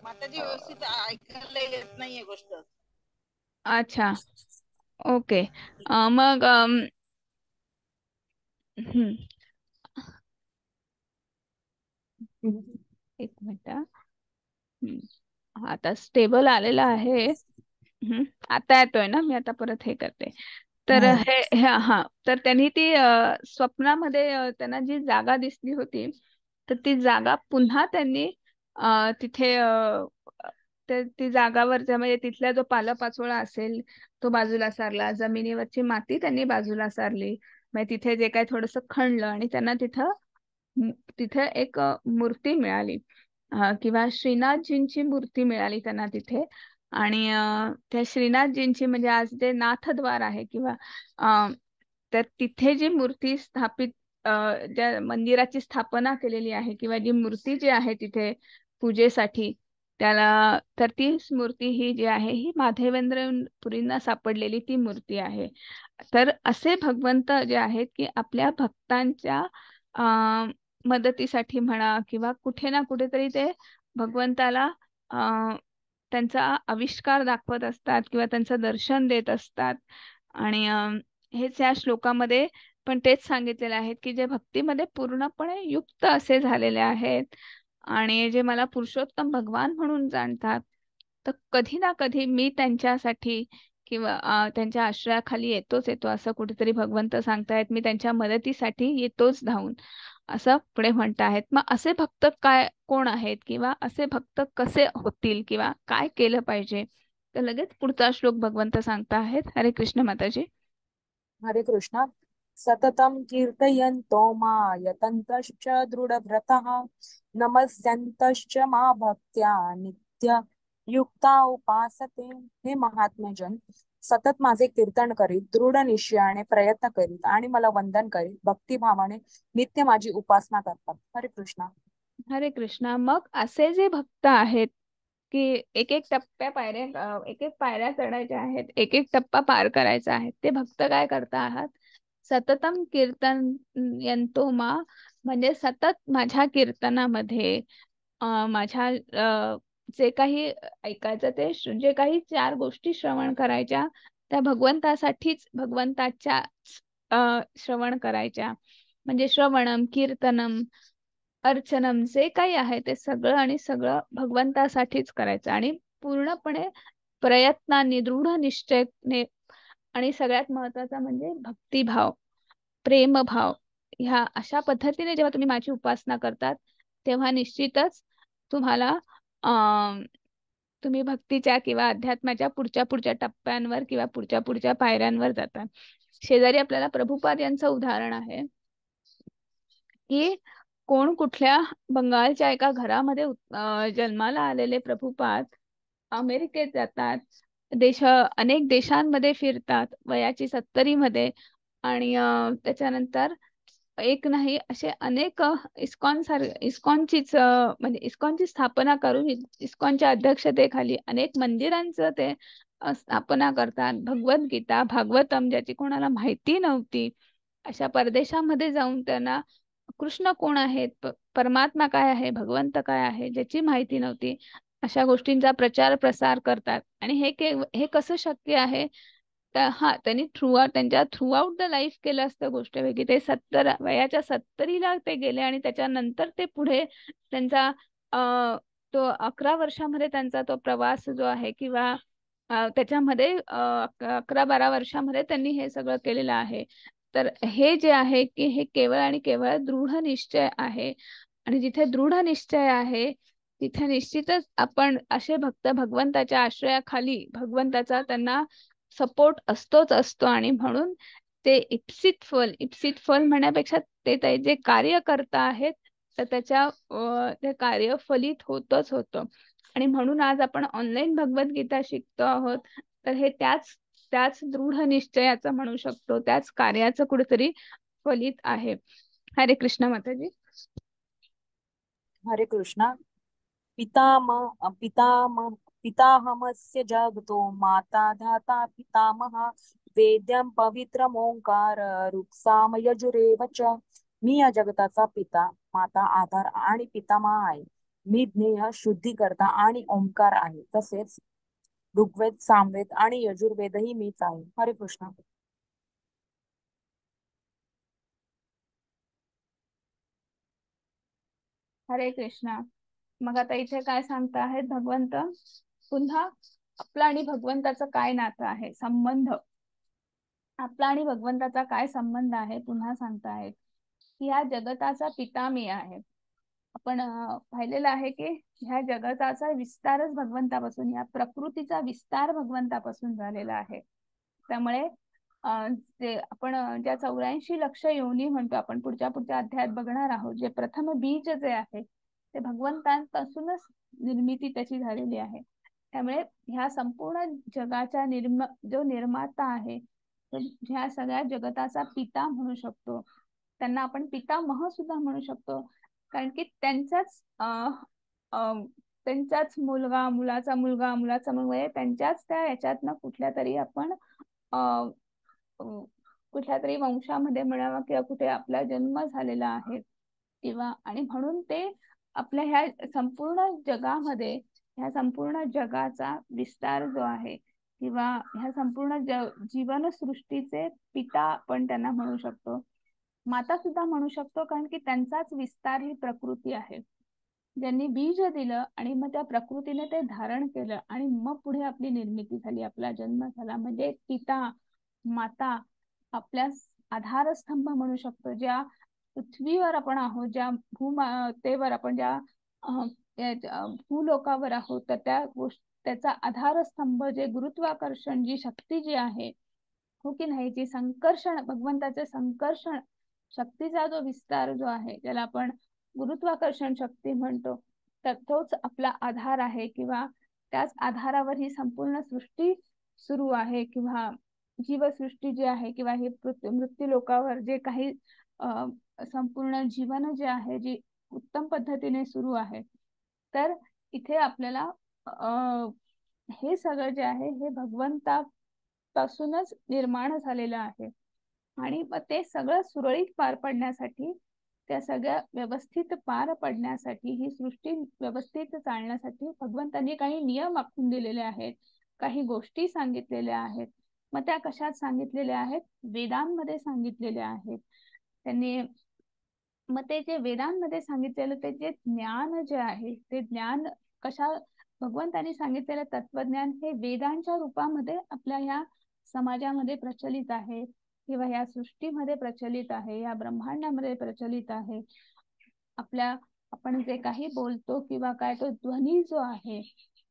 माताजी व्यवस्थित ऐकायला येत नाहीये गोष्ट. अच्छा. ओके. मग हम्म. एक मिनिट आता स्टेबल आलेला आहे. आता येतोय ना मी आता परत हे करते. तर हे. हा तर त्यांनी ती स्वप्नामध्ये त्यांना जी जागा दिसली होती तर ती जागा पुन्हा त्यांनी तिथे ती जागावर म्हणजे तिथला जो पालापाचोळा असेल तो बाजूला सारला. जमिनीवरची माती त्यांनी बाजूला सारली. म्हणजे तिथे जे काही थोडस खणलं आणि त्यांना तिथं तिथे एक मूर्ती मिळाली. किंवा श्रीनाथजींची मूर्ती मिळाली त्यांना तिथे. आणि त्या श्रीनाथजींची म्हणजे आज जे नाथद्वार आहे किंवा तर तिथे जी मूर्ती स्थापित ज्या मंदिराची स्थापना केलेली आहे किंवा जी मूर्ती जी आहे तिथे पूजेसाठी त्याला तर ती मूर्ती ही जी आहे ही माधवेंद्र पुरींना सापडलेली ती मूर्ती आहे. तर असे भगवंत जे आहेत की आपल्या भक्तांच्या मदतीसाठी म्हणा किंवा कुठे ना कुठेतरी ते भगवंताला त्यांचा आविष्कार दाखवत असतात किंवा त्यांचं दर्शन देत असतात. आणि हेच या श्लोकामध्ये पण तेच सांगितलेले आहेत की जे भक्तीमध्ये पूर्णपणे युक्त असे झालेले आहेत. आणि जे मला पुरुषोत्तम भगवान म्हणून जाणतात तर कधी ना कधी मी त्यांच्यासाठी किंवा त्यांच्या आश्रयाखाली येतोच येतो असं कुठेतरी भगवंत सांगतायत मी त्यांच्या मदतीसाठी येतोच धावून असं पुढे म्हणताहेत मग असे भक्त काय कोण आहेत? किंवा असे भक्त कसे होतील? किंवा काय केलं पाहिजे? तर लगेच पुढचा श्लोक भगवंत सांगता आहेत हरे कृष्ण माताजी. हरे कृष्ण. सततं कीर्तयन्तो मायतन्तश्च दृढव्रतः नमस्यन्तश्च मा भक्त्या नित्य युक्ता उपासते. हे महात्मजन सतत माझे कीर्तन करीत दृढ निश्चयाने प्रयत्न करीत आणि मला वंदन करीत भक्तिभावाने नित्य माझी उपासना करतात. हरे कृष्णा. हरे कृष्णा. मग असे जे भक्त आहेत की एक एक टप्प्या पायऱ्या एक एक पायऱ्या चढायच्या आहेत एक एक टप्पा पार करायचा आहे ते भक्त काय करता आहात? सततम कीर्तन यंतो मा म्हणजे सतत माझ्या कीर्तनामध्ये माझ्या जे काही ऐकायचं ते जे काही चार गोष्टी श्रवण करायच्या त्या भगवंतासाठीच भगवंताच्या श्रवण करायच्या. म्हणजे श्रवणम कीर्तनम अर्चनम जे काही आहे ते सगळं आणि सगळं भगवंतासाठीच करायचं. आणि पूर्णपणे प्रयत्नांनी दृढ निश्चयने आणि सगळ्यात महत्त्वाचा म्हणजे भक्तिभाव प्रेमभाव. ह्या अशा पद्धतीने जेव्हा तुम्ही माझी उपासना करतात तेव्हा निश्चितच तुम्हाला तुम्ही भक्तीच्या किंवा अध्यात्माच्या पुढच्या पुढच्या टप्प्यांवर किंवा पुढच्या पुढच्या पायऱ्यांवर जातात. शेजारी आपल्याला प्रभुपाद यांचं उदाहरण आहे की कोण कुठल्या बंगालच्या एका घरामध्ये जन्माला आलेले प्रभुपाद अमेरिकेत जातात. देश अनेक देशांमध्ये फिरतात वयाची सत्तरी मध्ये आणि त्याच्यानंतर एक नाही असे अनेक अ, इस्कॉन सार इस्कॉनचीच अ, म्हणजे इस्कॉनची स्थापना करून इ- इस्कॉनच्या अध्यक्षतेखाली अनेक मंदिरांचं ते अ, स्थापना करतात. भगवद्गीता भागवतम ज्याची कोणाला माहिती नव्हती अशा परदेशामध्ये जाऊन त्यांना कृष्ण कोण आहेत प- परमात्मा काय आहे भगवंत काय आहे ज्याची माहिती नव्हती. अशा गोष्टींचा प्रचार प्रसार करतात. आणि हे के हे कसं शक्य आहे? तर हा त्यांनी थ्रू त्यांच्या थ्रू आउट द लाईफ केलं असतं गोष्ट वेगळी ते सत्तर वयाच्या सत्तरीला ते गेले आणि त्याच्यानंतर ते पुढे त्यांचा तो अकरा वर्षामध्ये त्यांचा तो प्रवास जो आहे किंवा त्याच्यामध्ये अकरा बारा वर्षामध्ये त्यांनी हे सगळं केलेलं आहे. तर हे जे आहे की हे केवळ आणि केवळ दृढ निश्चय आहे. आणि जिथे दृढ निश्चय आहे तिथे निश्चितच आपण असे भक्त भगवंताच्या आश्रयाखाली भगवंताचा त्यांना सपोर्ट असतोच असतो आणि म्हणून ते इप्सित फल इप्सित फल म्हणण्यापेक्षा ते ते जे कार्य करता आहेत तर त्याच्या ते कार्य फलित होतच होतं. आणि म्हणून आज आपण ऑनलाईन भगवद्गीता शिकतो आहोत तर हे त्याच त्याच दृढ निश्चयाचं म्हणू शकतो त्याच कार्याचं कुठेतरी फलित आहे. हरे कृष्ण माताजी. हरे कृष्णा. पितामह पितामह पिताहमस्य जगतो माता धाता पितामहा वेद्यं पवित्रमोंकार रुक्साम यजुरेव च। मी या जगताचा पिता माता आधार आणि पितामह आहे. मी ज्ञेय शुद्धीकर्ता आणि ओंकार आहे. तसेच ऋग्वेद सामवेद आणि यजुर्वेदही मीच आहे. हरे कृष्ण. हरे कृष्णा. मग आता इथे काय सांगता आहेत भगवंत पुन्हा आपला आणि भगवंताचं काय नातं आहे? संबंध. आपला आणि भगवंताचा काय संबंध आहे? पुन्हा सांगतायत की ह्या जगताचा पिता मी आहे. आपण पाहिलेलं आहे की ह्या जगताचा विस्तारच भगवंतापासून या प्रकृतीचा विस्तार भगवंतापासून झालेला आहे. त्यामुळे जे आपण ज्या चौऱ्याऐंशी लक्ष योनी म्हणतो आपण पुढच्या पुढच्या अध्यायात बघणार आहोत जे प्रथम बीज जे आहे ते भगवंतांपासूनच निर्मिती त्याची झालेली आहे. त्यामुळे ह्या संपूर्ण जगाच्या निर्म जो निर्माता आहे ह्या सगळ्या जगताचा पिता म्हणू शकतो. त्यांना आपण पितामह सुद्धा म्हणू शकतो. कारण की त्यांचाच अं, त्यांचाच मुलगा मुलाचा मुलगा मुलाचा मुलगा त्यांच्याच त्या याच्यातनं कुठल्या तरी आपण अं, कुठल्या तरी वंशामध्ये म्हणावा किंवा कुठे आपला जन्म झालेला आहे. किंवा आणि म्हणून ते आपल्या ह्या संपूर्ण जगामध्ये ह्या संपूर्ण जगाचा विस्तार जो आहे किंवा ह्या संपूर्ण ज जीवनसृष्टीचे पिता आपण त्यांना म्हणू शकतो. माता सुद्धा म्हणू शकतो कारण की त्यांचाच विस्तार ही प्रकृती आहे. ज्यांनी बीज दिलं आणि मग त्या प्रकृतीने ते धारण केलं आणि मग पुढे आपली निर्मिती झाली आपला जन्म झाला. म्हणजे पिता माता आपल्या आधारस्तंभ म्हणू शकतो ज्या पृथ्वीवर आपण आहोत ज्या भूमातेवर आपण ज्या भूलोकावर आहोत तर त्या गोष्ट त्याचा आधारस्तंभ जे गुरुत्वाकर्षण जी शक्ती जी आहे हो की नाही? जी संकर्षण भगवंताचे संकर्षण शक्तीचा जो विस्तार जो आहे ज्याला आपण गुरुत्वाकर्षण शक्ती म्हणतो तर तोच आपला आधार आहे किंवा त्याच आधारावर ही संपूर्ण सृष्टी सुरू आहे किंवा जीवसृष्टी जी आहे किंवा हे मृत्यू लोकावर जे काही अं, संपूर्ण जीवन जे आहे जी उत्तम पद्धतीने सुरू आहे तर इथे आपल्याला अं, हे सगळं जे आहे हे भगवंतापासूनच निर्माण झालेलं आहे. आणि ते सगळं सुरळीत पार पडण्यासाठी त्या सगळ्या व्यवस्थित पार पडण्यासाठी ही सृष्टी व्यवस्थित चालण्यासाठी भगवंतांनी काही नियम आखून दिलेले आहेत काही गोष्टी सांगितलेल्या आहेत. मग त्या कशात सांगितलेल्या आहेत? वेदांमध्ये सांगितलेल्या आहेत. त्यांनी मग ते जे वेदांमध्ये सांगितलेलं ते जे ज्ञान जे आहे ते ज्ञान कशा भगवंतांनी सांगितलेलं तत्वज्ञान हे वेदांच्या रूपामध्ये आपल्या ह्या समाजामध्ये प्रचलित आहे किंवा या सृष्टीमध्ये प्रचलित आहे या ब्रह्मांडामध्ये प्रचलित आहे. आपल्या आपण जे काही बोलतो किंवा काय तो ध्वनी जो आहे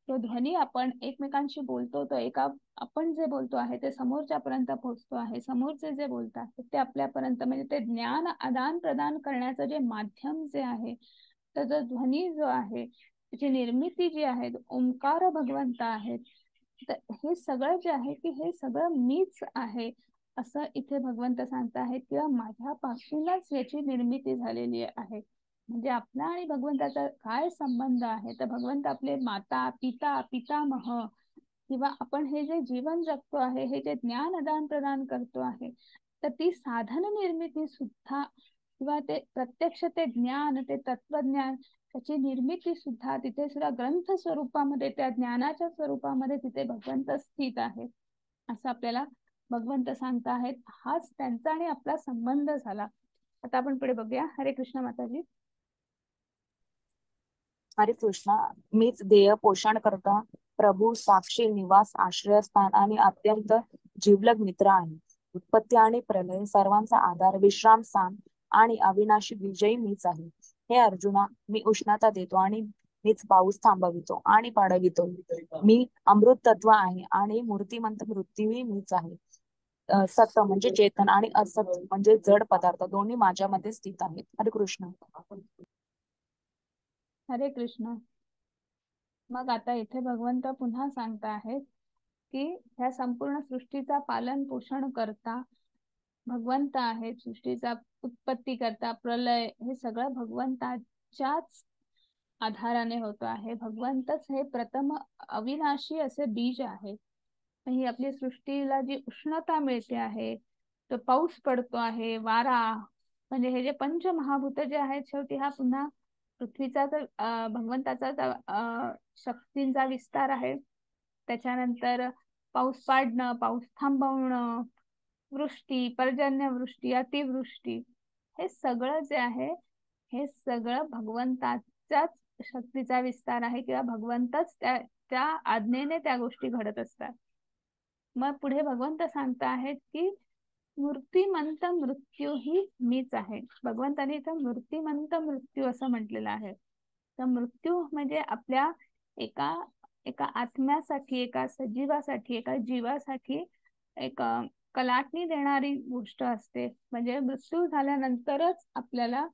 तो ध्वनी आपण एकमेकांशी बोलतो तो एका आपण जे बोलतो आहे ते समोरच्यापर्यंत पोहोचतो आहे. समोरचे जे बोलतात ते आपल्यापर्यंत म्हणजे ते ज्ञान आदान प्रदान करण्याचं जे माध्यम जे आहे तर जो ध्वनी जो आहे त्याची निर्मिती जी आहे ओंकार भगवंत आहेत तर हे सगळं जे आहे की हे सगळं मीच आहे असं इथे भगवंत सांगत आहेत किंवा माझ्यापासूनच याची निर्मिती झालेली आहे. म्हणजे आपला आणि भगवंताचा काय संबंध आहे? तर भगवंत आपले माता पिता पितामह किंवा आपण हे जे जीवन जगतो आहे हे जे ज्ञान आदान प्रदान करतो आहे तर ती साधन निर्मिती सुद्धा किंवा ते प्रत्यक्ष ते ज्ञान ते तत्वज्ञान त्याची निर्मिती सुद्धा तिथे सुद्धा ग्रंथ स्वरूपामध्ये त्या ज्ञानाच्या स्वरूपामध्ये तिथे भगवंत स्थित आहे. असं आपल्याला भगवंत सांगता आहेत हाच त्यांचा आणि आपला संबंध झाला. आता आपण पुढे बघूया. हरे कृष्ण माताजी. हरे कृष्णा मीच ध्येय पोषण करता प्रभू साक्षी निवास आश्रयस्थान आणि अत्यंत जीवलग मित्र आहे. उत्पत्ती आणि प्रलय सर्वांचा आधार विश्राम स्थान आणि अविनाशी विजयी मीच आहे. हे अर्जुना मी उष्णता देतो आणि मीच पाऊस थांबवितो आणि पाडवितो. मी अमृत तत्व आहे आणि मूर्तिमंत मृत्यूही मीच आहे. सत्य म्हणजे चेतन आणि असत म्हणजे जड पदार्थ दोन्ही माझ्यामध्ये स्थित आहेत. हरे कृष्ण. हरे कृष्ण. मग आता इथे भगवंत पुन्हा सांगता आहेत की ह्या संपूर्ण सृष्टीचा पालन पोषण करता भगवंत आहेत सृष्टीचा उत्पत्ती करता प्रलय हे सगळं भगवंताच्याच आधाराने होत आहे. भगवंतच हे प्रथम अविनाशी असे बीज आहे. ही आपली सृष्टीला जी उष्णता मिळते आहे तो पाऊस पडतो आहे वारा म्हणजे हे जे पंचमहाभूत जे आहेत शेवटी हा पुन्हा पृथ्वीचा तर भगवंताचा भगवंताचाच शक्तींचा विस्तार आहे. त्याच्यानंतर पाऊस पाडणं पाऊस थांबवणं वृष्टी पर्जन्यवृष्टी अतिवृष्टी हे सगळं जे आहे हे सगळं भगवंताच्याच शक्तीचा विस्तार आहे किंवा भगवंतच त्या त्या आज्ञेने त्या गोष्टी घडत असतात. मग पुढे भगवंत सांगता आहेत की मूर्तिमंत मृत्यू ही मीच आहे. भगवंताने इथं मूर्तिमंत मृत्यू असं म्हटलेलं आहे. तर मृत्यू म्हणजे आपल्या एका एका आत्म्यासाठी एका सजीवासाठी एका जीवासाठी एक कलाटणी देणारी गोष्ट असते. म्हणजे मृत्यू झाल्यानंतरच आपल्याला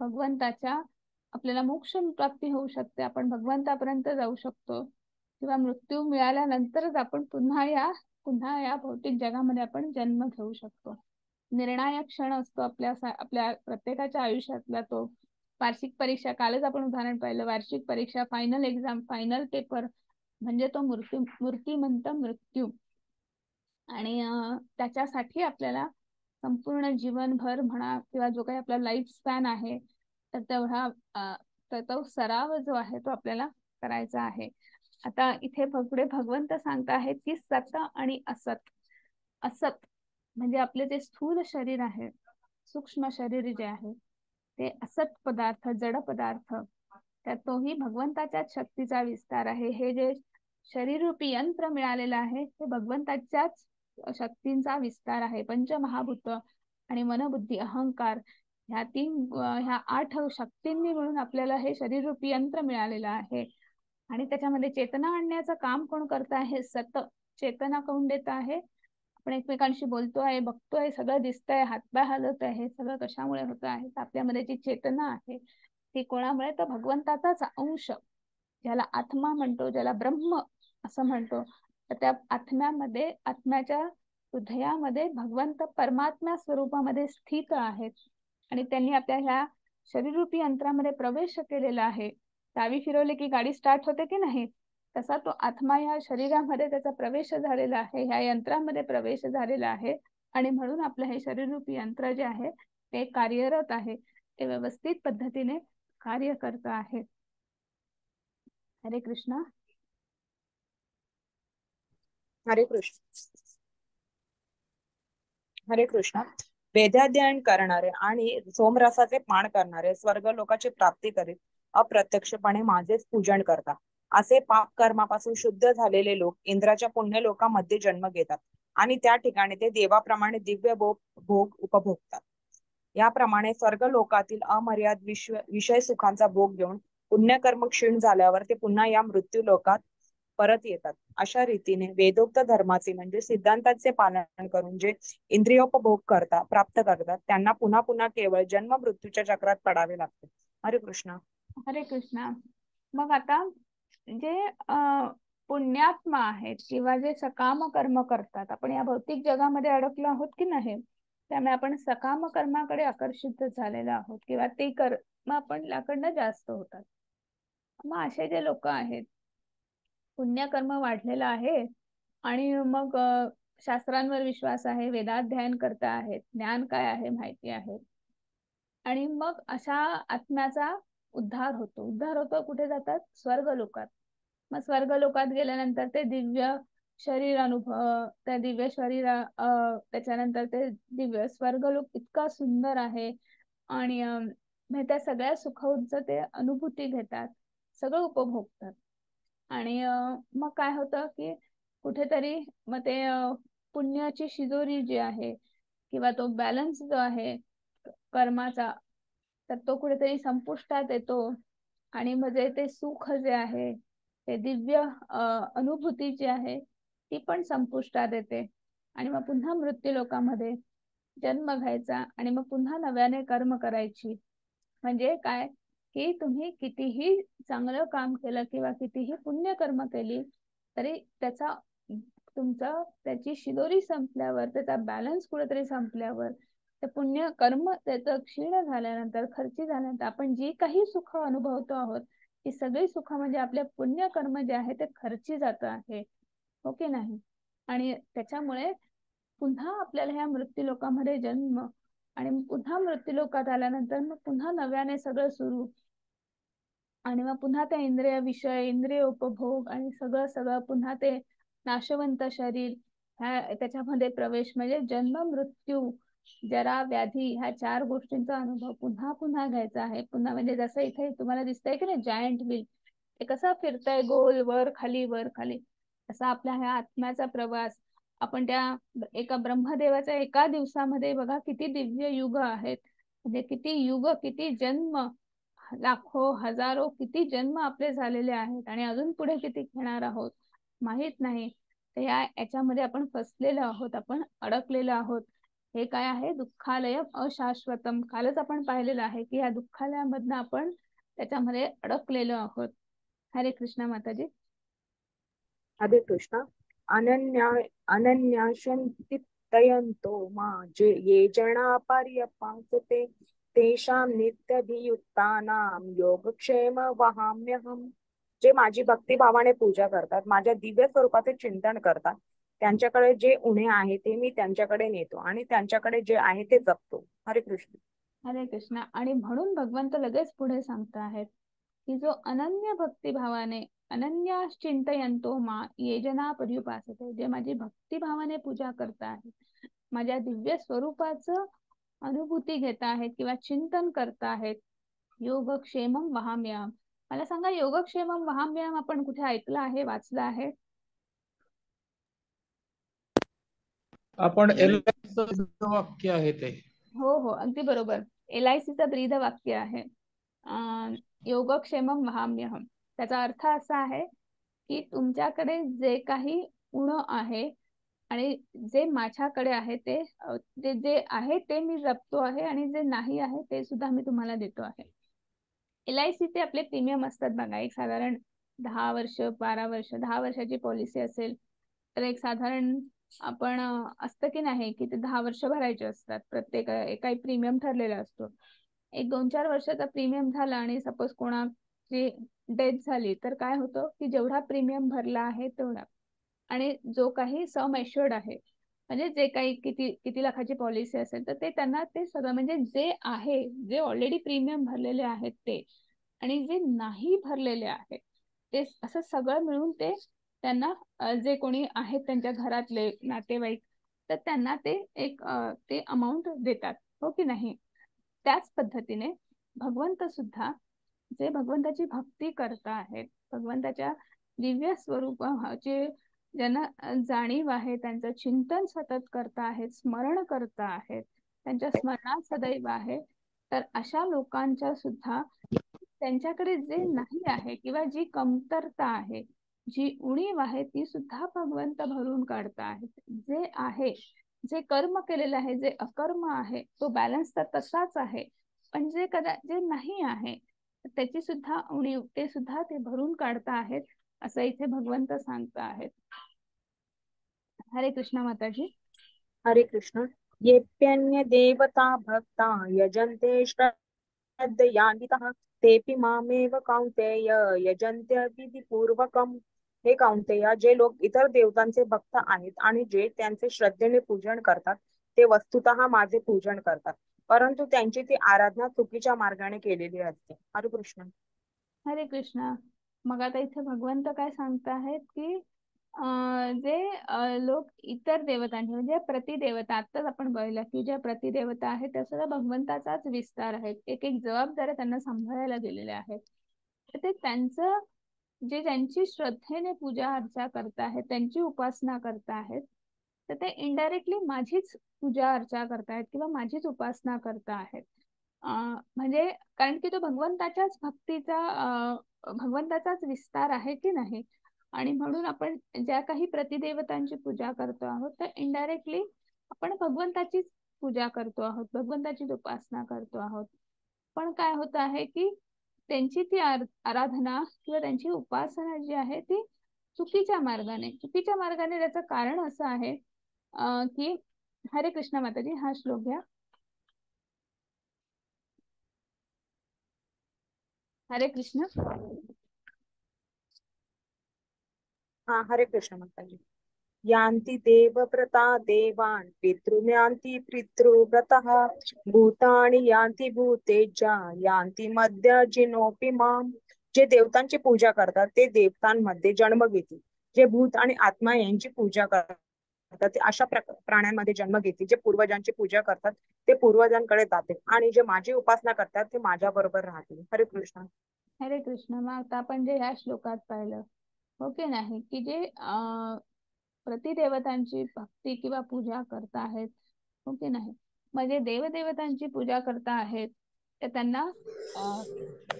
भगवंताच्या आपल्याला मोक्ष प्राप्ती होऊ शकते. आपण भगवंतापर्यंत जाऊ शकतो. किंवा मृत्यू मिळाल्यानंतरच आपण पुन्हा या पुन्हा या भौतिक जगामध्ये आपण जन्म घेऊ शकतो. निर्णायक क्षण असतो आपल्या आपल्या प्रत्येकाच्या आयुष्यातला तो. वार्षिक परीक्षा कालच आपण उदाहरण पाहिलं वार्षिक परीक्षा फायनल एक्झाम फायनल पेपर म्हणजे तो मृत्यू मूर्तिमंत मृत्यू. आणि त्याच्यासाठी आपल्याला संपूर्ण जीवनभर म्हणा किंवा जो काही आपला लाईफ स्पॅन आहे तर तेवढा तर तो सराव जो आहे तो आपल्याला करायचा आहे. आता इथे पुढे भगवंत सांगत आहेत की सत आणि असत. असत म्हणजे आपले जे स्थूल शरीर आहे सूक्ष्म शरीर जे आहे ते असत पदार्थ जड पदार्थ तर तोही भगवंताच्याच शक्तीचा विस्तार आहे. हे जे शरीररूपी यंत्र मिळालेलं आहे ते भगवंताच्याच शक्तींचा विस्तार आहे. पंचमहाभूत आणि मनबुद्धी अहंकार ह्या तीन ह्या आठ शक्तींनी मिळून आपल्याला हे शरीररूपी यंत्र मिळालेलं आहे. आणि त्याच्यामध्ये चेतना आणण्याचं काम कोण करत आहे? सत चेतना कोण देत आहे? आपण एकमेकांशी बोलतो आहे बघतोय सगळं दिसतंय हातपाय हलत आहे सगळं कशामुळे होत आहे? आपल्यामध्ये जी चेतना आहे ती कोणामुळे? तर भगवंताचाच अंश ज्याला आत्मा म्हणतो ज्याला ब्रह्म असं म्हणतो. तर त्या आत्म्यामध्ये आत्म्याच्या हृदयामध्ये भगवंत परमात्म्या स्वरूपामध्ये स्थित आहेत. आणि त्यांनी आपल्या ह्या शरीररूपी यंत्रामध्ये प्रवेश केलेला आहे. चावी फिरवली की गाडी स्टार्ट होते की नाही? तसा तो आत्मा या शरीरामध्ये त्याचा प्रवेश झालेला आहे ह्या यंत्रामध्ये प्रवेश झालेला आहे आणि म्हणून आपलं हे शरीररूपी यंत्र जे आहे ते कार्यरत आहे. ते व्यवस्थित पद्धतीने कार्य करत आहे. हरे कृष्णा. हरे कृष्ण. हरे कृष्ण. वेद्याध्ययन करणारे आणि सोमरसाचे पान करणारे स्वर्ग लोकाची प्राप्ती करीत अप्रत्यक्षपणे माझेच पूजन करतात. असे पाप कर्मापासून शुद्ध झालेले लोक इंद्राच्या पुण्य लोकांमध्ये जन्म घेतात आणि त्या ठिकाणी ते देवाप्रमाणे दिव्य भोग भोग उपभोगतात. याप्रमाणे स्वर्ग लोकातील अमर्याद विश्व विषय सुखांचा भोग घेऊन पुण्यकर्म क्षीण झाल्यावर ते पुन्हा या मृत्यू लोकात परत येतात. अशा रीतीने वेदोक्त धर्माचे म्हणजे सिद्धांताचे पालन करून जे इंद्रियोपभोग करता प्राप्त करतात त्यांना पुन्हा पुन्हा केवळ जन्म मृत्यूच्या चक्रात पडावे लागते. हरे कृष्ण. हरे कृष्णा. मग आता जे पुण्यात्मा आहेत किंवा जे सकाम कर्म करतात आपण या भौतिक जगामध्ये अडकलो आहोत की नाही त्यामुळे आपण सकाम कर्माकडे आकर्षित झालेलो आहोत किंवा ते कर्म आपण लाकडनं जास्त होतात. मग असे जे लोक आहेत पुण्यकर्म वाढलेलं आहे आणि मग शास्त्रांवर विश्वास आहे वेदाध्ययन करता आहेत ज्ञान काय आहे माहिती आहे. आणि मग अशा आत्म्याचा उद्धार होतो. उद्धार होतो कुठे जातात? स्वर्ग लोकात मग स्वर्ग लोकात गेल्यानंतर ते दिव्य शरीर अनुभव त्या दिव्य शरीर त्याच्यानंतर ते दिव्य स्वर्ग लोक इतका सुंदर आहे. आणि त्या सगळ्या सुखांचं ते अनुभूती घेतात. सगळं उपभोगतात. आणि मग काय होतं की कुठेतरी मग ते पुण्याची शिजोरी जी आहे किंवा तो बॅलन्स जो आहे कर्माचा तर तो कुठेतरी संपुष्टात येतो. आणि म्हणजे ते सुख जे आहे ते दिव्य अनुभूती जी आहे ती पण संपुष्टात येते. आणि मग पुन्हा मृत्यू लोकांमध्ये जन्म घ्यायचा आणि मग पुन्हा नव्याने कर्म करायची. म्हणजे काय? की तुम्ही कितीही चांगलं काम केलं किंवा कितीही पुण्य कर्म केली तरी त्याचा तुमचा त्याची शिदोरी संपल्यावर त्याचा बॅलन्स कुठेतरी संपल्यावर तर पुण्य कर्म त्याचं क्षीण झाल्यानंतर खर्ची झाल्यानंतर आपण जी काही सुख अनुभवतो आहोत ती सगळी सुख म्हणजे आपले पुण्य कर्म जे आहे ते खर्ची जात आहे. हो की नाही? आणि त्याच्यामुळे पुन्हा आपल्याला ह्या मृत्यू लोकांमध्ये जन्म आणि पुन्हा मृत्यू लोकात आल्यानंतर मग पुन्हा नव्याने सगळं सुरू. आणि मग पुन्हा त्या इंद्रिय विषय इंद्रिय उपभोग आणि सगळं सगळं पुन्हा ते नाशवंत शरीर ह्या त्याच्यामध्ये प्रवेश म्हणजे जन्म मृत्यू जरा व्याधी ह्या चार गोष्टींचा अनुभव पुन्हा पुन्हा घ्यायचा आहे. पुन्हा म्हणजे जसं इथे तुम्हाला दिसतंय की नाही जायंट व्हील ते कसं फिरतंय गोल वर खाली वर खाली. असा आपल्या ह्या आत्म्याचा प्रवास. आपण त्या एका ब्रह्मदेवाच्या एका दिवसामध्ये बघा किती दिव्य युग आहेत. म्हणजे किती युग किती जन्म लाखो हजारो किती जन्म आपले झालेले आहेत. आणि अजून पुढे किती घेणार आहोत? माहीत नाही. तर या याच्यामध्ये आपण फसलेलो आहोत आपण अडकलेलो आहोत. हे काय आहे? दुःखालय अशाश्वतम. कालच आपण पाहिलेलं आहे की या दुःखालयामधनं आपण त्याच्यामध्ये अडकलेलो आहोत. हरे कृष्णा माताजी. हरे कृष्ण. अनन्या अनन्याशंती तयंतो मा जे ये जना पर्यपासते. तेषां नित्यभियुक्तानां योगक्षेम वहाम्यहम. जे माझी भक्तिभावाने पूजा करतात माझ्या दिव्य स्वरूपाचे चिंतन करतात त्यांच्याकडे जे उणे आहे ते मी त्यांच्याकडे नेतो आणि त्यांच्याकडे जे आहे ते जपतो. हरे कृष्ण. हरे कृष्णा. आणि म्हणून भगवंत लगेच पुढे सांगत आहेत की जो अनन्य भक्तिभावाने अनन्य चिंतयंतो मा येजना पर्युपासते जे माझी भक्तिभावाने पूजा करत आहेत माझ्या दिव्य स्वरूपाचं अनुभूती घेत आहेत किंवा चिंतन करत आहेत योगक्षेमम वहाम्याम मला सांगा योगक्षेमम वहाम्याम आपण कुठे ऐकलं आहे वाचलं आहे? आपण वाक्य आहे ते. हो हो अगदी बरोबर. एल आय सीचं ब्रीद वाक्य आहे. योगक्षेम महाम्यहम त्याचा अर्थ असा आहे की तुमच्याकडे जे काही उण आहे आणि जे माझ्याकडे आहे ते जे जे आहे ते मी जपतो आहे आणि जे नाही आहे ते सुद्धा मी तुम्हाला देतो आहे. एल आय चे आपले प्रीमियम असतात बघा. एक साधारण दहा वर्ष बारा वर्ष दहा वर्षाची पॉलिसी असेल तर एक साधारण आपण असतं की नाही की ते दहा वर्ष भरायचे असतात. प्रत्येक काही प्रीमियम ठरलेला असतो. एक दोन चार वर्षाचा प्रीमियम झाला आणि सपोज कोणाची डेथ झाली तर काय होतं की जेवढा प्रीमियम भरला आहे तेवढा. आणि जो काही सम एश्युअर्ड आहे म्हणजे जे काही किती किती लाखाची पॉलिसी असेल तर ते त्यांना ते सगळं म्हणजे जे आहे जे ऑलरेडी प्रीमियम भरलेले आहेत ते आणि जे नाही भरलेले आहे ते असं सगळं मिळून ते त्यांना जे कोणी आहेत त्यांच्या घरातले नातेवाईक तर त्यांना ते एक ते अमाऊंट देतात हो की नाही? त्याच पद्धतीने भगवंत सुद्धा जे भगवंताची भक्ती करता आहेत भगवंताच्या दिव्य स्वरूपाचे ज्यांना जाणीव आहे त्यांचं चिंतन सतत करता आहेत स्मरण करता आहेत त्यांच्या स्मरणात सदैव आहे तर अशा लोकांच्या सुद्धा त्यांच्याकडे जे नाही आहे किंवा जी कमतरता आहे जी उणीव आहे ती सुद्धा भगवंत भरून काढता आहेत जे आहे जे कर्म केलेलं आहे जे अकर्म आहे तो बॅलन्स तर तसाच आहे. पण जे कदा जे नाही आहे त्याची सुद्धा उणीव ते सुद्धा ते भरून काढता आहेत असं इथे भगवंत सांगता आहेत. हरे कृष्ण माताजी. हरे कृष्ण. येप्यन्य देवता भक्ता यजंते श्र तेपि मामेव कौंतेय यजन्त्य विधिपूर्वकम्। हे कौंतेय जे लोक इतर देवतांचे भक्त आहेत आणि जे त्यांचे श्रद्धेने पूजन करतात ते वस्तुतः माझे पूजन करतात परंतु त्यांची ती आराधना चुकीच्या मार्गाने केलेली असते. हरे कृष्ण. हरे कृष्ण. मग आता इथे भगवंत काय सांगत आहेत की जे लोक इतर देवतांचे म्हणजे प्रतिदेवता आताच आपण बघितलं की ज्या प्रतिदेवता आहेत त्या सुद्धा भगवंताचाच विस्तार आहेत. एक एक जबाबदाऱ्या त्यांना सांभाळायला गेलेल्या आहेत. तर ते त्यांचं जे ज्यांची श्रद्धेने पूजा अर्चा करत आहेत त्यांची उपासना करत आहेत तर ते इनडायरेक्टली माझीच पूजा अर्चा करतायत किंवा माझीच उपासना करत आहेत. म्हणजे कारण की तो भगवंताच्याच भक्तीचा भगवंताचाच विस्तार आहे की नाही? आणि म्हणून आपण ज्या काही प्रतिदेवतांची पूजा करतो आहोत तर इनडायरेक्टली आपण भगवंताचीच पूजा करतो आहोत भगवंताचीच उपासना करतो आहोत. पण काय होत आहे की त्यांची ती आराधना किंवा त्यांची उपासना जी आहे ती चुकीच्या मार्गाने चुकीच्या मार्गाने त्याचं कारण असं आहे की हरे कृष्ण माताजी हा श्लोक घ्या. हरे कृष्ण. हा हरे कृष्ण माताजी. यान्ति देवव्रता देवान् पितृ पितृव्रतः भूतानि यान्ति भूतेजा यान्ति मध्यजिनोपि माम. जे देवतांची पूजा करतात ते देवतांमध्ये जन्म घेतील. जे भूत आणि आत्मा यांची पूजा करतात ते अशा प्राण्यांमध्ये जन्म घेतील. जे पूर्वजांची पूजा करतात ते पूर्वजांकडे जातील. आणि जे माझी उपासना करतात ते माझ्या बरोबर राहतील. हरे कृष्ण. हरे कृष्ण. मग आता आपण जे ह्या श्लोकात पाहिलं हो की नाही? की जे अं, प्रतिदेवतांची भक्ती किंवा पूजा करत आहेत हो की नाही? म्हणजे देवदेवतांची पूजा करता आहेत तर त्यांना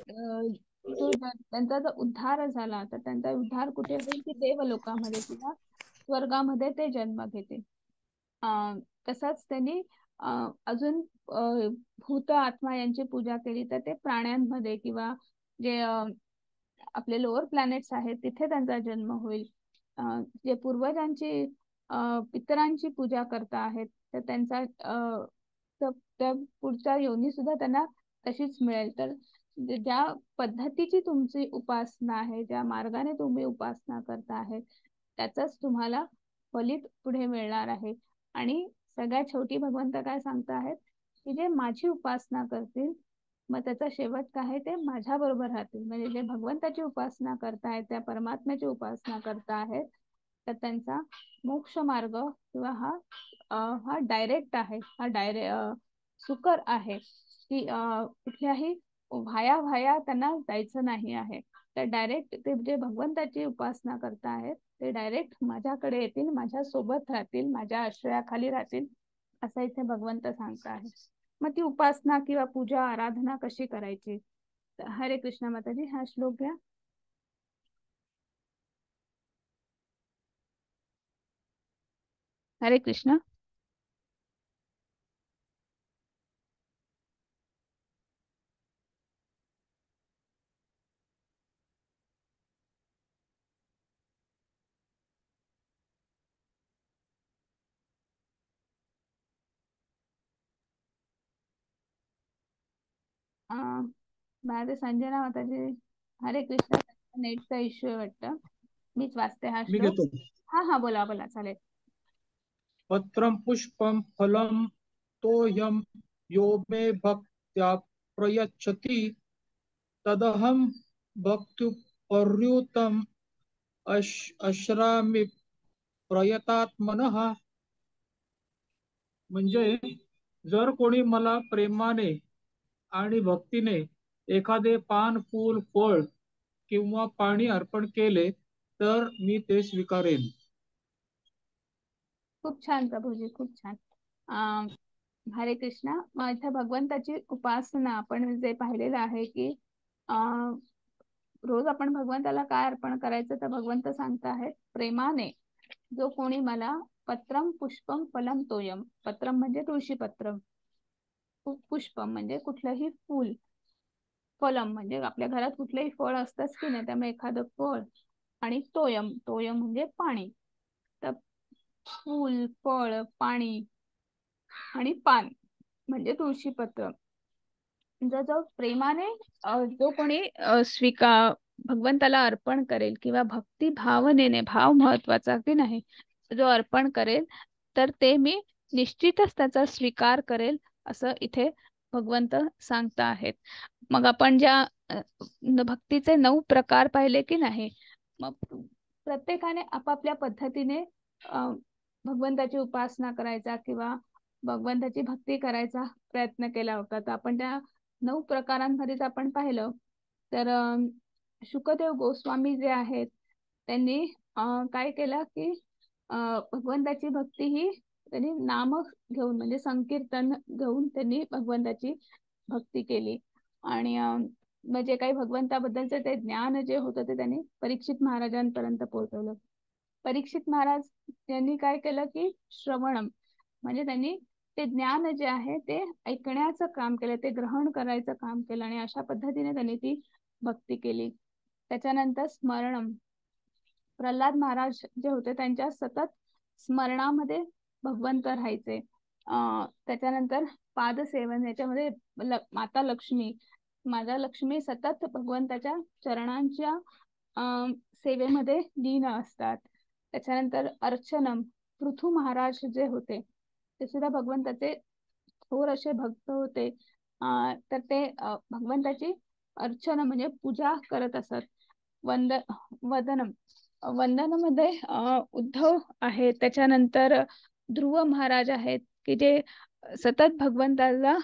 त्यांचा जर उद्धार झाला तर त्यांचा उद्धार कुठे होईल? की देवलोकामध्ये किंवा स्वर्गामध्ये ते जन्म घेतील. तसंच त्यांनी अजून भूत आत्मा यांची पूजा केली तर ते प्राण्यांमध्ये किंवा जे आपले लोअर प्लॅनेट्स आहेत तिथे त्यांचा जन्म होईल. जे पूर्वजांची पितरांची पूजा करता आहेत तर त्यांचा त्या पुढच्या योनी सुद्धा त्यांना तशीच मिळेल. तर ज्या पद्धतीची तुमची उपासना आहे ज्या मार्गाने तुम्ही उपासना करता आहेत त्याचाच तुम्हाला फलित पुढे मिळणार आहे. आणि सगळ्यात शेवटी भगवंत काय सांगता आहेत की जे माझी उपासना करतील मग त्याचा शेवट काय आहे ते माझ्या बरोबर राहतील. म्हणजे जे भगवंताची उपासना करतायत त्या परमात्म्याची उपासना करतायत तर त्यांचा मोक्ष मार्ग किंवा हा हा डायरेक्ट आहे. हा डायरे सुकर आहे की कुठल्याही व्हाया व्हाया त्यांना जायचं नाही आहे. तर डायरेक्ट ते जे भगवंताची उपासना करतायत ते डायरेक्ट माझ्याकडे येतील माझ्या सोबत राहतील माझ्या आश्रयाखाली राहतील असं इथे भगवंत सांगत आहे मग ती उपासना किंवा पूजा आराधना कशी करायची? हरे कृष्ण माताजी हा श्लोक घ्या. हरे कृष्ण. अं, माझे संजना माताजी हरे कृष्ण नेटचा इश्यू आहे वाटतं. मीच वाचते हा मी श्लोक. घेतो. हा हा बोला बोला चालेल. पत्रं पुष्पं फलं तोयं यो मे भक्त्या प्रयच्छति तदहं भक्त्युपर्युतम् अश अश्रामि प्रयतात्मनः। म्हणजे जर कोणी मला प्रेमाने आणि भक्तीने एखादे पान फूल फळ किंवा पाणी अर्पण केले तर मी ते स्वीकारेन. खूप छान प्रभूजी खूप छान. हरे कृष्णा माझ्या भगवंताची उपासना आपण जे पाहिलेलं आहे की अं, रोज आपण भगवंताला काय अर्पण करायचं तर भगवंत सांगत आहेत प्रेमाने जो कोणी मला पत्रम पुष्पम फलम तोयम पत्रम म्हणजे तुळशी पत्र पुष्प म्हणजे कुठलंही फूल. फलम म्हणजे आपल्या घरात कुठलंही फळ असतंच की नाही त्यामुळे एखादं फळ आणि तोयम तोयम म्हणजे पाणी. तर फूल फळ पाणी आणि पान म्हणजे तुळशी पत्र जो जो प्रेमाने जो कोणी स्वीकार भगवंताला अर्पण करेल किंवा भक्ती भावनेने भाव महत्त्वाचा की नाही जो अर्पण करेल तर ते मी निश्चितच त्याचा स्वीकार करेल असं इथे भगवंत सांगता आहेत. मग आपण ज्या भक्तीचे नऊ प्रकार पाहिले की नाही मग प्रत्येकाने आपापल्या पद्धतीने भगवंताची उपासना करायचा किंवा भगवंताची भक्ती करायचा प्रयत्न केला होता. तर आपण त्या नऊ प्रकारांमध्येच आपण पाहिलं. तर शुकदेव गोस्वामी जे आहेत त्यांनी काय केलं की भगवंताची भक्ती ही त्यांनी नाम घेऊन म्हणजे संकीर्तन घेऊन त्यांनी भगवंताची भक्ती केली. आणि म्हणजे काही भगवंताबद्दलचे ते ज्ञान जे होतं ते त्यांनी परीक्षित महाराजांपर्यंत पोहोचवलं. परीक्षित महाराज यांनी काय केलं की श्रवणम म्हणजे त्यांनी ते ज्ञान जे आहे ते ऐकण्याचं काम केलं ते ग्रहण करायचं काम केलं आणि अशा पद्धतीने त्यांनी ती भक्ती केली. त्याच्यानंतर स्मरणम प्रल्हाद महाराज जे होते त्यांच्या सतत स्मरणामध्ये भगवंत राहायचे. अं त्याच्यानंतर पादसेवन याच्यामध्ये माता लक्ष्मी. माता लक्ष्मी सतत भगवंताच्या चरणांच्या अं सेवेमध्ये लीन असतात. त्याच्यानंतर अर्चनम पृथू महाराज जे होते ते सुद्धा भगवंताचे थोर असे भक्त होते. तर ते भगवंताची अर्चना म्हणजे पूजा करत असत. वंद वदनम वंदनामध्ये उद्धव आहे. त्याच्यानंतर ध्रुव महाराज आहेत की जे सतत भगवंताला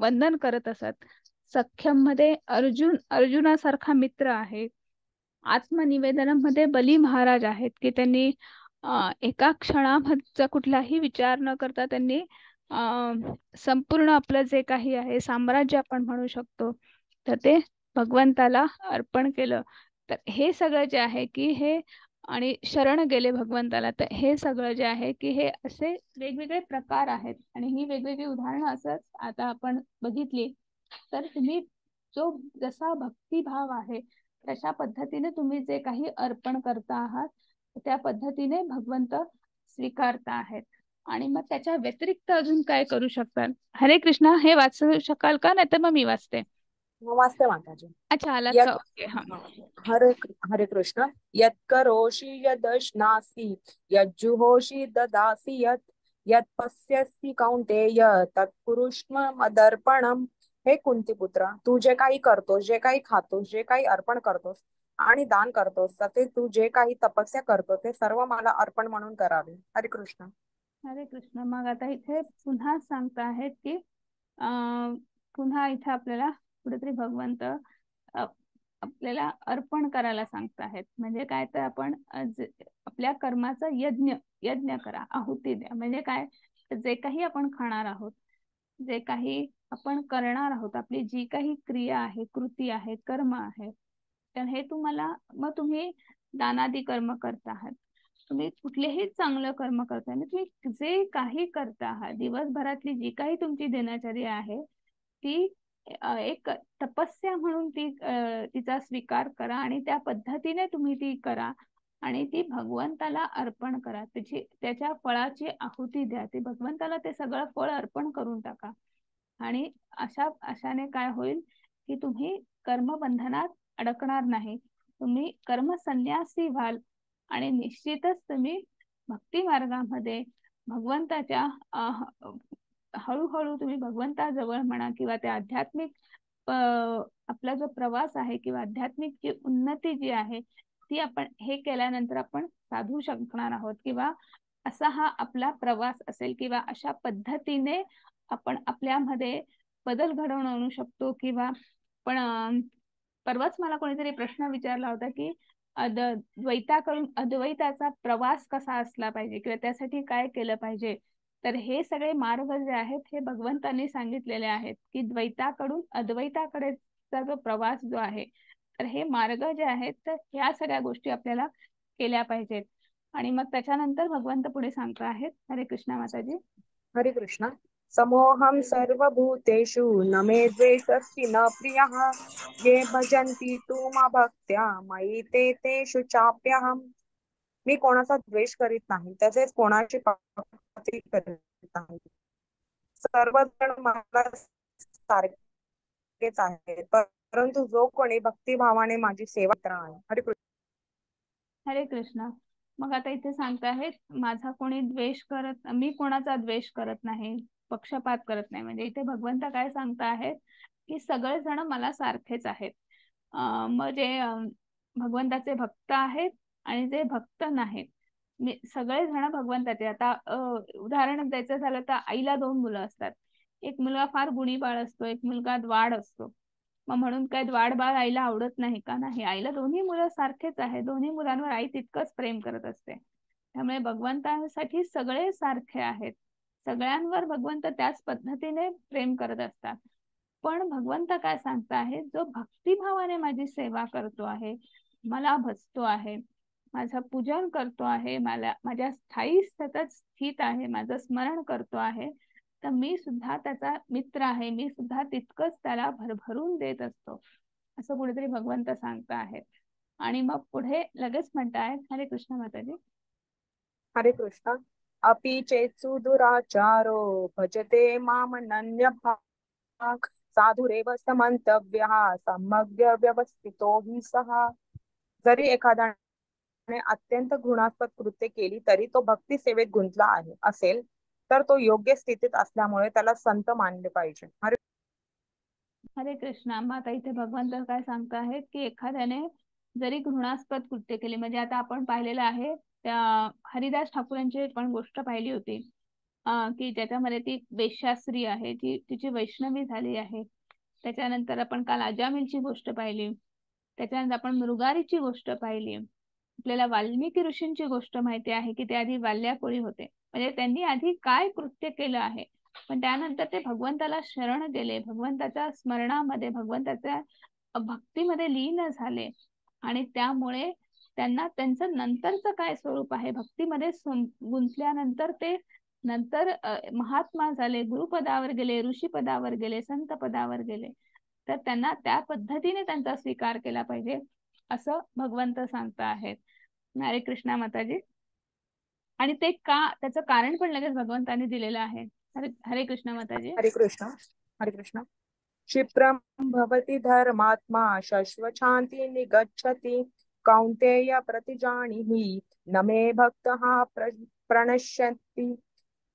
वंदन करत असत. सख्यममध्ये अर्जुन अर्जुनासारखा मित्र आहे. आत्मनिवेदनामध्ये बली महाराज आहेत की त्यांनी एका क्षणाचा कुठलाही विचार न करता त्यांनी अं, संपूर्ण आपलं जे काही आहे साम्राज्य आपण म्हणू शकतो तर ते भगवंताला अर्पण केलं. तर हे सगळं जे आहे की हे आणि शरण गेले भगवंताला. तर हे सगळं जे आहे की हे असे वेगवेगळे प्रकार आहेत. आणि ही वेगवेगळी उदाहरणं असंच आता आपण बघितली. तर तुम्ही जो जसा भक्तिभाव आहे तशा पद्धतीने तुम्ही जे काही अर्पण करता आहात त्या पद्धतीने भगवंत स्वीकारता आहेत. आणि मग त्याच्या व्यतिरिक्त अजून काय करू शकतात? हरे कृष्णा हे वाचू शकाल का? नाही तर मग मी वाचते. वाचते माताजी अच्छा यत् ओके हा. हरे हरे कृष्ण. यत् करोषि यदश्नासि यज्जुहोषि ददासि यत् यत् पश्यसि कौंतेय तत् कुरुष्म मदर्पणम हे कुंतीपुत्रा तू जे काही करतोस जे काही खातोस जे काही अर्पण करतोस आणि दान करतोस ते तू जे काही तपस्या करतो ते सर्व मला अर्पण म्हणून करावे. हरे कृष्ण. हरे कृष्ण. मग आता इथे पुन्हा सांगता आहेत की अं पुन्हा इथे आपल्याला कुठेतरी भगवंत आपल्याला अर्पण करायला सांगताहेत. म्हणजे काय तर आपण आपल्या कर्माचा यज्ञ यज्ञ करा आहुती द्या. म्हणजे काय? जे काही आपण खाणार आहोत जे काही आपण करणार आहोत आपली जी काही क्रिया आहे कृती आहे कर्म आहे तर हे तुम्हाला मग तुम्ही दानादी कर्म करता आहात तुम्ही कुठलेही चांगलं कर्म करताय म्हणजे तुम्ही जे काही करता आहात दिवसभरातली जी काही तुमची दिनचर्या आहे ती एक तपस्या म्हणून ती तिचा स्वीकार करा आणि त्या पद्धतीने तुम्ही ती करा आणि ती भगवंताला अर्पण करा. तिची त्याच्या फळाची आहुती द्या. ते भगवंताला ते सगळं फळ अर्पण करून टाका. आणि अशा अशाने काय होईल की तुम्ही कर्मबंधनात अडकणार नाही. तुम्ही कर्मसन्यासी व्हाल आणि निश्चितच तुम्ही भक्ती मार्गामध्ये भगवंताच्या हळूहळू तुम्ही भगवंताजवळ म्हणा किंवा ते आध्यात्मिक आपला जो प्रवास आहे किंवा आध्यात्मिक जी उन्नती जी आहे ती आपण हे केल्यानंतर आपण साधू शकणार आहोत किंवा असा हा आपला प्रवास असेल किंवा अशा पद्धतीने आपण आपल्यामध्ये बदल घडवून आणू शकतो किंवा पण परवाच मला कोणीतरी प्रश्न विचारला होता की अद द्वैताकडून अद्वैताचा प्रवास कसा असला पाहिजे किंवा त्यासाठी काय केलं पाहिजे? तर हे सगळे मार्ग जे आहेत हे भगवंतांनी सांगितलेले आहेत की द्वैताकडून अद्वैताकडेचा जो प्रवास जो आहे तर हे मार्ग जे आहेत तर ह्या सगळ्या गोष्टी आपल्याला केल्या पाहिजेत. आणि मग त्याच्यानंतर भगवंत पुढे सांगतो आहेत. हरे कृष्णा माताजी. हरे कृष्ण. समोहम सर्वभूतेषु न मे द्वेषस्ति न प्रियः ये भजन्ति तु मा भक्त्या मयि ते तेषु चाप्यहम्। मी कोणाचा द्वेष करीत नाही तसेच कोणाची करीत नाही. सर्वजण मला सारखेच आहेत परंतु जो कोणी भक्तिभावाने माझी सेवा करणार हरे कृष्ण. हरे कृष्ण. मग आता इथे सांगताहेत माझा कोणी द्वेष करत मी कोणाचा द्वेष करत नाही पक्षपात करत नाही. म्हणजे इथे भगवंत काय सांगता आहेत की सगळेजण मला सारखेच आहेत. म्हणजे भगवंताचे भक्त आहेत आणि जे भक्त नाहीत. मी सगळेजण भगवंताचे आता उदाहरण द्यायचं झालं तर आईला दोन मुलं असतात. एक मुलगा फार गुणी बाळ असतो एक मुलगा द्वाड असतो. मग म्हणून काय द्वाड बाळ आईला आवडत नाही का? नाही आईला दोन्ही मुलं सारखेच आहे दोन्ही मुलांवर आई तितकंच प्रेम करत असते. त्यामुळे भगवंतांसाठी सगळे सारखे आहेत. सगळ्यांवर भगवंत त्याच पद्धतीने प्रेम करत असतात. पण भगवंत काय सांगता आहे? जो भक्तिभावाने माझी सेवा करतो आहे मला भजतो आहे माझा पूजन करतो आहे मला माझ्या स्थायी सतत स्थित आहे माझं स्मरण करतो आहे. तर मी सुद्धा त्याचा मित्र आहे मी सुद्धा तितकंच त्याला भरभरून देत असतो. असं कुठेतरी भगवंत सांगता आहेत. आणि मग पुढे लगेच म्हणतायत हरे कृष्ण माताजी. हरे कृष्ण. अपि चेत्सु दुराचारो भजते माम नन्य भाग साधुरेव समंतव्य सम्यग् व्यवस्थितो ही सहा जरी एखादा अत्यंत घृणास्पद कृत्य केली तरी तो भक्ती सेवेत गुंतला आहे. असेल तर तो योग्य स्थितीत असल्यामुळे त्याला संत मानले पाहिजे. हरे हरे कृष्णा मग आता इथे भगवंत काय सांगत आहेत की एखाद्याने जरी घृणास्पद कृत्य केले म्हणजे आता आपण पाहिलेलं आहे त्या हरिदास ठाकूरांची पण गोष्ट पाहिली होती की ज्याच्यामध्ये ती वेश्यास्त्री आहे ती तिची वैष्णवी झाली आहे. त्याच्यानंतर आपण काल अजामिलची गोष्ट पाहिली त्याच्यानंतर आपण मृगारीची गोष्ट पाहिली आपल्याला वाल्मिकी ऋषींची गोष्ट माहिती आहे की ते आधी वाल्याकोळी होते. म्हणजे त्यांनी आधी काय कृत्य केलं आहे? पण त्यानंतर ते भगवंताला शरण गेले. भगवंताच्या स्मरणामध्ये भगवंताच्या भक्तीमध्ये लीन झाले. आणि त्यामुळे त्यांना त्यांचं नंतरचं काय स्वरूप आहे? भक्तीमध्ये गुंतल्यानंतर ते नंतर महात्मा झाले गुरुपदावर गेले ऋषी पदावर गेले संत पदावर गेले. तर त्यांना त्या पद्धतीने त्यांचा स्वीकार केला पाहिजे. असं भगवंत सांगता आहेत. हरे कृष्णा माताजी. आणि ते का त्याचं कारण पण लगेच भगवंताने दिलेलं आहे. हरे हरे कृष्ण माताजी. हरे कृष्ण हरे कृष्ण. क्षिप्रम भवती धर्मात्मा शाश्वत शांती निगच्छति कौन्तेय प्रतिजानीहि न मे भक्त हा प्रणश्यती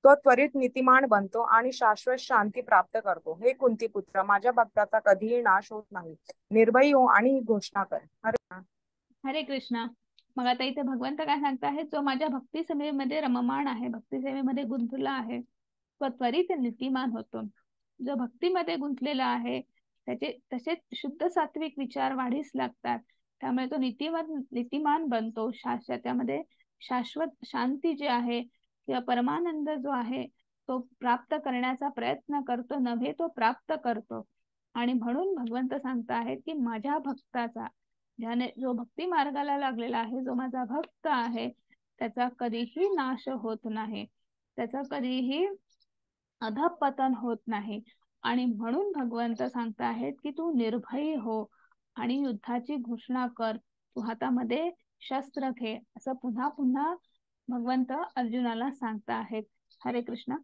तो त्वरित नीतिमान बनतो आणि शाश्वत शांती प्राप्त करतो. हे कुंती पुत्र माझ्या भक्ताचा कधीही नाश होत नाही. निर्भयी हो आणि ही घोषणा कर. हरे हरे कृष्ण. मग आता इथे भगवंत काय सांगत आहे? जो माझ्या भक्ती सेवेमध्ये रममाण आहे भक्ती सेवेमध्ये गुंतला आहे तो त्वरित नीतिमान होतो. जो भक्तीमध्ये गुंतलेला आहे त्याचे तसेच शुद्ध सात्विक विचार वाढीस लागतात. त्यामुळे तो नीतिमान नीतिमान बनतो. शाश्वत त्यामध्ये शाश्वत शांती जी आहे किंवा परमानंद जो आहे तो प्राप्त करण्याचा प्रयत्न करतो नव्हे तो प्राप्त करतो. आणि म्हणून भगवंत सांगत आहेत की माझ्या भक्ताचा ज्याने जो भक्ती मार्गाला लागलेला आहे जो माझा भक्त आहे त्याचा कधीही नाश होत नाही. त्याचा कधीही अधपतन होत नाही. आणि म्हणून भगवंत सांगत आहेत की तू निर्भयी हो आणि युद्धाची घोषणा कर. तू हातामध्ये शस्त्र घे. असं पुन्हा पुन्हा भगवंत अर्जुनाला सांगता आहेत. हरे कृष्ण.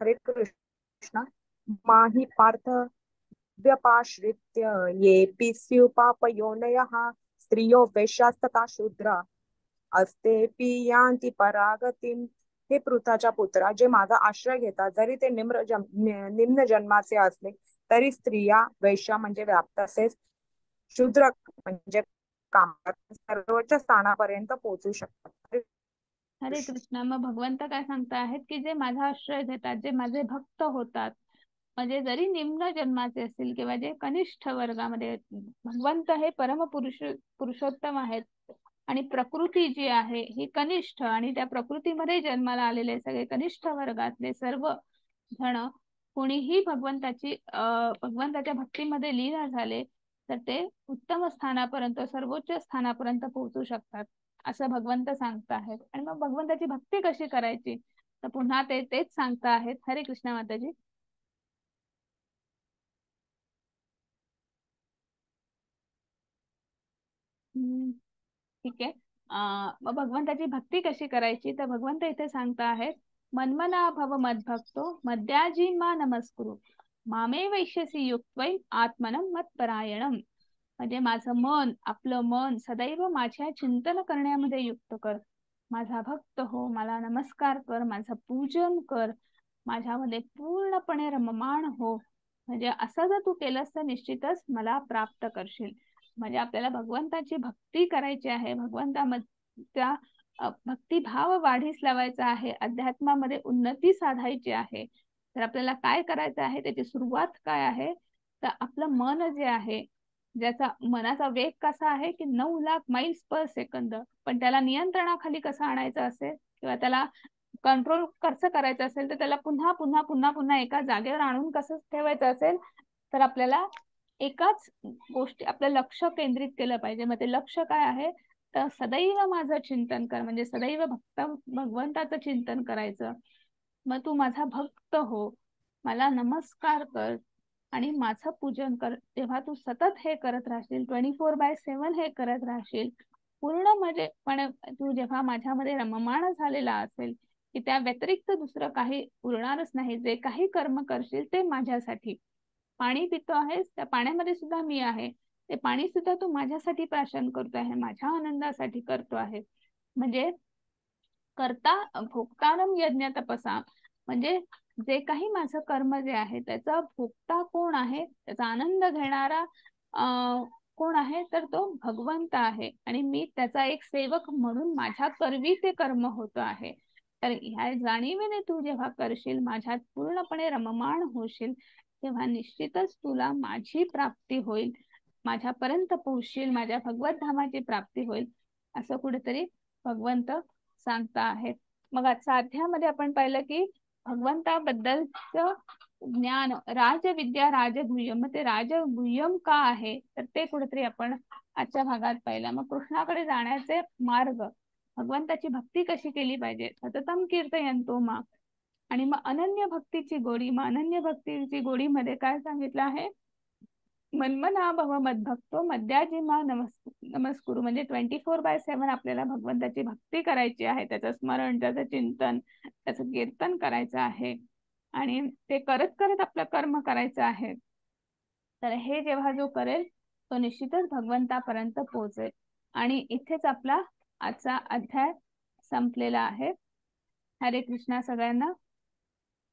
हरे कृष्ण. माही पार्थ व्यपाश्रित्य येऽपि स्युपापयोनयः स्त्रियो वेश्यास्तथा शूद्र। अस्तेऽपि यान्ति परागतिम् हे पृथाच्या पुत्रा जे माझा आश्रय घेतात जरी ते निम्र जम निम्न जन्माचे असले तरी स्त्रिया वैश्या म्हणजे व्याप्त तसेच शूद्र म्हणजे कामात सर्वोच्च स्थानापर्यंत पोहोचू शकतात. हरे कृष्ण. मग भगवंत काय सांगता आहेत की जे माझा आश्रय घेतात जे माझे भक्त होतात म्हणजे जरी निम्न जन्माचे असतील किंवा जे कनिष्ठ वर्गामध्ये भगवंत हे परमपुरुष पुरुषोत्तम आहेत आणि प्रकृती जी आहे ही कनिष्ठ आणि त्या प्रकृतीमध्ये जन्माला आलेले सगळे कनिष्ठ वर्गातले सर्व जण कोणीही भगवंताची अं भगवंताच्या भक्तीमध्ये लीन झाले तर ते उत्तम स्थानापर्यंत सर्वोच्च स्थानापर्यंत पोहोचू शकतात असं भगवंत सांगत आहेत. आणि मग भगवंताची भक्ती कशी करायची? तर पुन्हा ते तेच सांगता आहेत. हरे कृष्ण माताजी. ठीक आहे. मग भगवंताची भक्ती कशी करायची? तर भगवंत इथे सांगता आहेत मनमना भव मद्भक्तो मद्याजी मा नमस्कुरु. मामे वैश्यसी युक्त्वै आत्मनम मत्परायणम। म्हणजे माझं मन आपलं मन सदैव माझ्या चिंतन करण्यामध्ये युक्त कर। माझा भक्त हो मला नमस्कार कर माझं पूजन कर माझ्यामध्ये पूर्णपणे रममाण हो। म्हणजे असं जर तू केलंस तर निश्चितच मला प्राप्त करशील। म्हणजे आपल्याला भगवंताची भक्ती करायची आहे भगवंतामध्ये भक्तिभाव वाढीस लावायचा आहे अध्यात्मामध्ये उन्नती साधायची आहे तर आपल्याला काय करायचं आहे? त्याची सुरुवात काय आहे? तर आपलं मन जे आहे ज्याचा मनाचा वेग कसा आहे की नऊ लाख माइल्स पर सेकंद पण त्याला नियंत्रणाखाली कसं आणायचं असेल? किंवा त्याला कंट्रोल कसं करायचं असेल? तर त्याला पुन्हा पुन्हा पुन्हा पुन्हा एका जागेवर आणून कसं ठेवायचं असेल? तर आपल्याला एकाच गोष्टी आपलं लक्ष केंद्रित केलं पाहिजे. मग ते लक्ष काय आहे? तर सदैव माझं चिंतन कर म्हणजे सदैव भक्त भगवंताचं चिंतन करायचं. मग तू माझा भक्त हो. मला नमस्कार कर आणि माझं पूजन कर. तेव्हा तू सतत हे करत राहशील ट्वेंटी फोर बाय सेव्हन हे करत राहशील. पूर्ण म्हणजे पण तू जेव्हा माझ्यामध्ये रममाण झालेला असेल की त्या व्यतिरिक्त दुसरं काही उरणारच नाही. जे काही कर्म करशील ते माझ्यासाठी. पाणी पितो आहेस त्या पाण्यामध्ये सुद्धा मी आहे. ते पाणी सुद्धा तू माझ्यासाठी प्राशन करतो आहे माझ्या आनंदासाठी करतो आहे म्हणजे करता भोक्तारम यज्ञ तपसा. म्हणजे जे काही माझं कर्म जे आहे त्याचा भोक्ता कोण आहे त्याचा आनंद घेणारा कोण आहे तर तो भगवंत आहे. आणि मी त्याचा एक सेवक म्हणून माझ्या करवी ते कर्म होत आहे. तर ह्या जाणीवेने तू जेव्हा करशील माझ्यात पूर्णपणे रममाण होशील तेव्हा निश्चितच तुला माझी प्राप्ती होईल. माझ्यापर्यंत पोहोचशील माझ्या भगवत धामाची प्राप्ती होईल. असं कुठेतरी भगवंत सांगता आहेत. मग आजच्या अध्यायामध्ये आपण पाहिलं की भगवंताबद्दलच ज्ञान राजविद्या राजगुह्यम मग ते राजगुह्यम का आहे? तर ते कुठेतरी आपण आजच्या भागात पाहिलं. मग कृष्णाकडे जाण्याचे मार्ग भगवंताची भक्ती कशी केली पाहिजे? सततम कीर्तयंतो मा. आणि मग अनन्य भक्तीची गोडी मग अनन्य भक्तीची गोडीमध्ये काय सांगितलं आहे? मन्मना भव मद्भक्तो मद्याजी मा नमस् नमस्कुरू. म्हणजे ट्वेंटी फोर बाय सेव्हन आपल्याला भगवंताची भक्ती करायची आहे. त्याचं स्मरण त्याचं चिंतन त्याचं कीर्तन करायचं आहे. आणि ते करत करत आपलं कर्म करायचं आहे. तर हे जेव्हा जो करेल तो निश्चितच भगवंतापर्यंत पोहोचेल. आणि इथेच आपला आजचा अध्याय संपलेला आहे. हरे कृष्णा सगळ्यांना.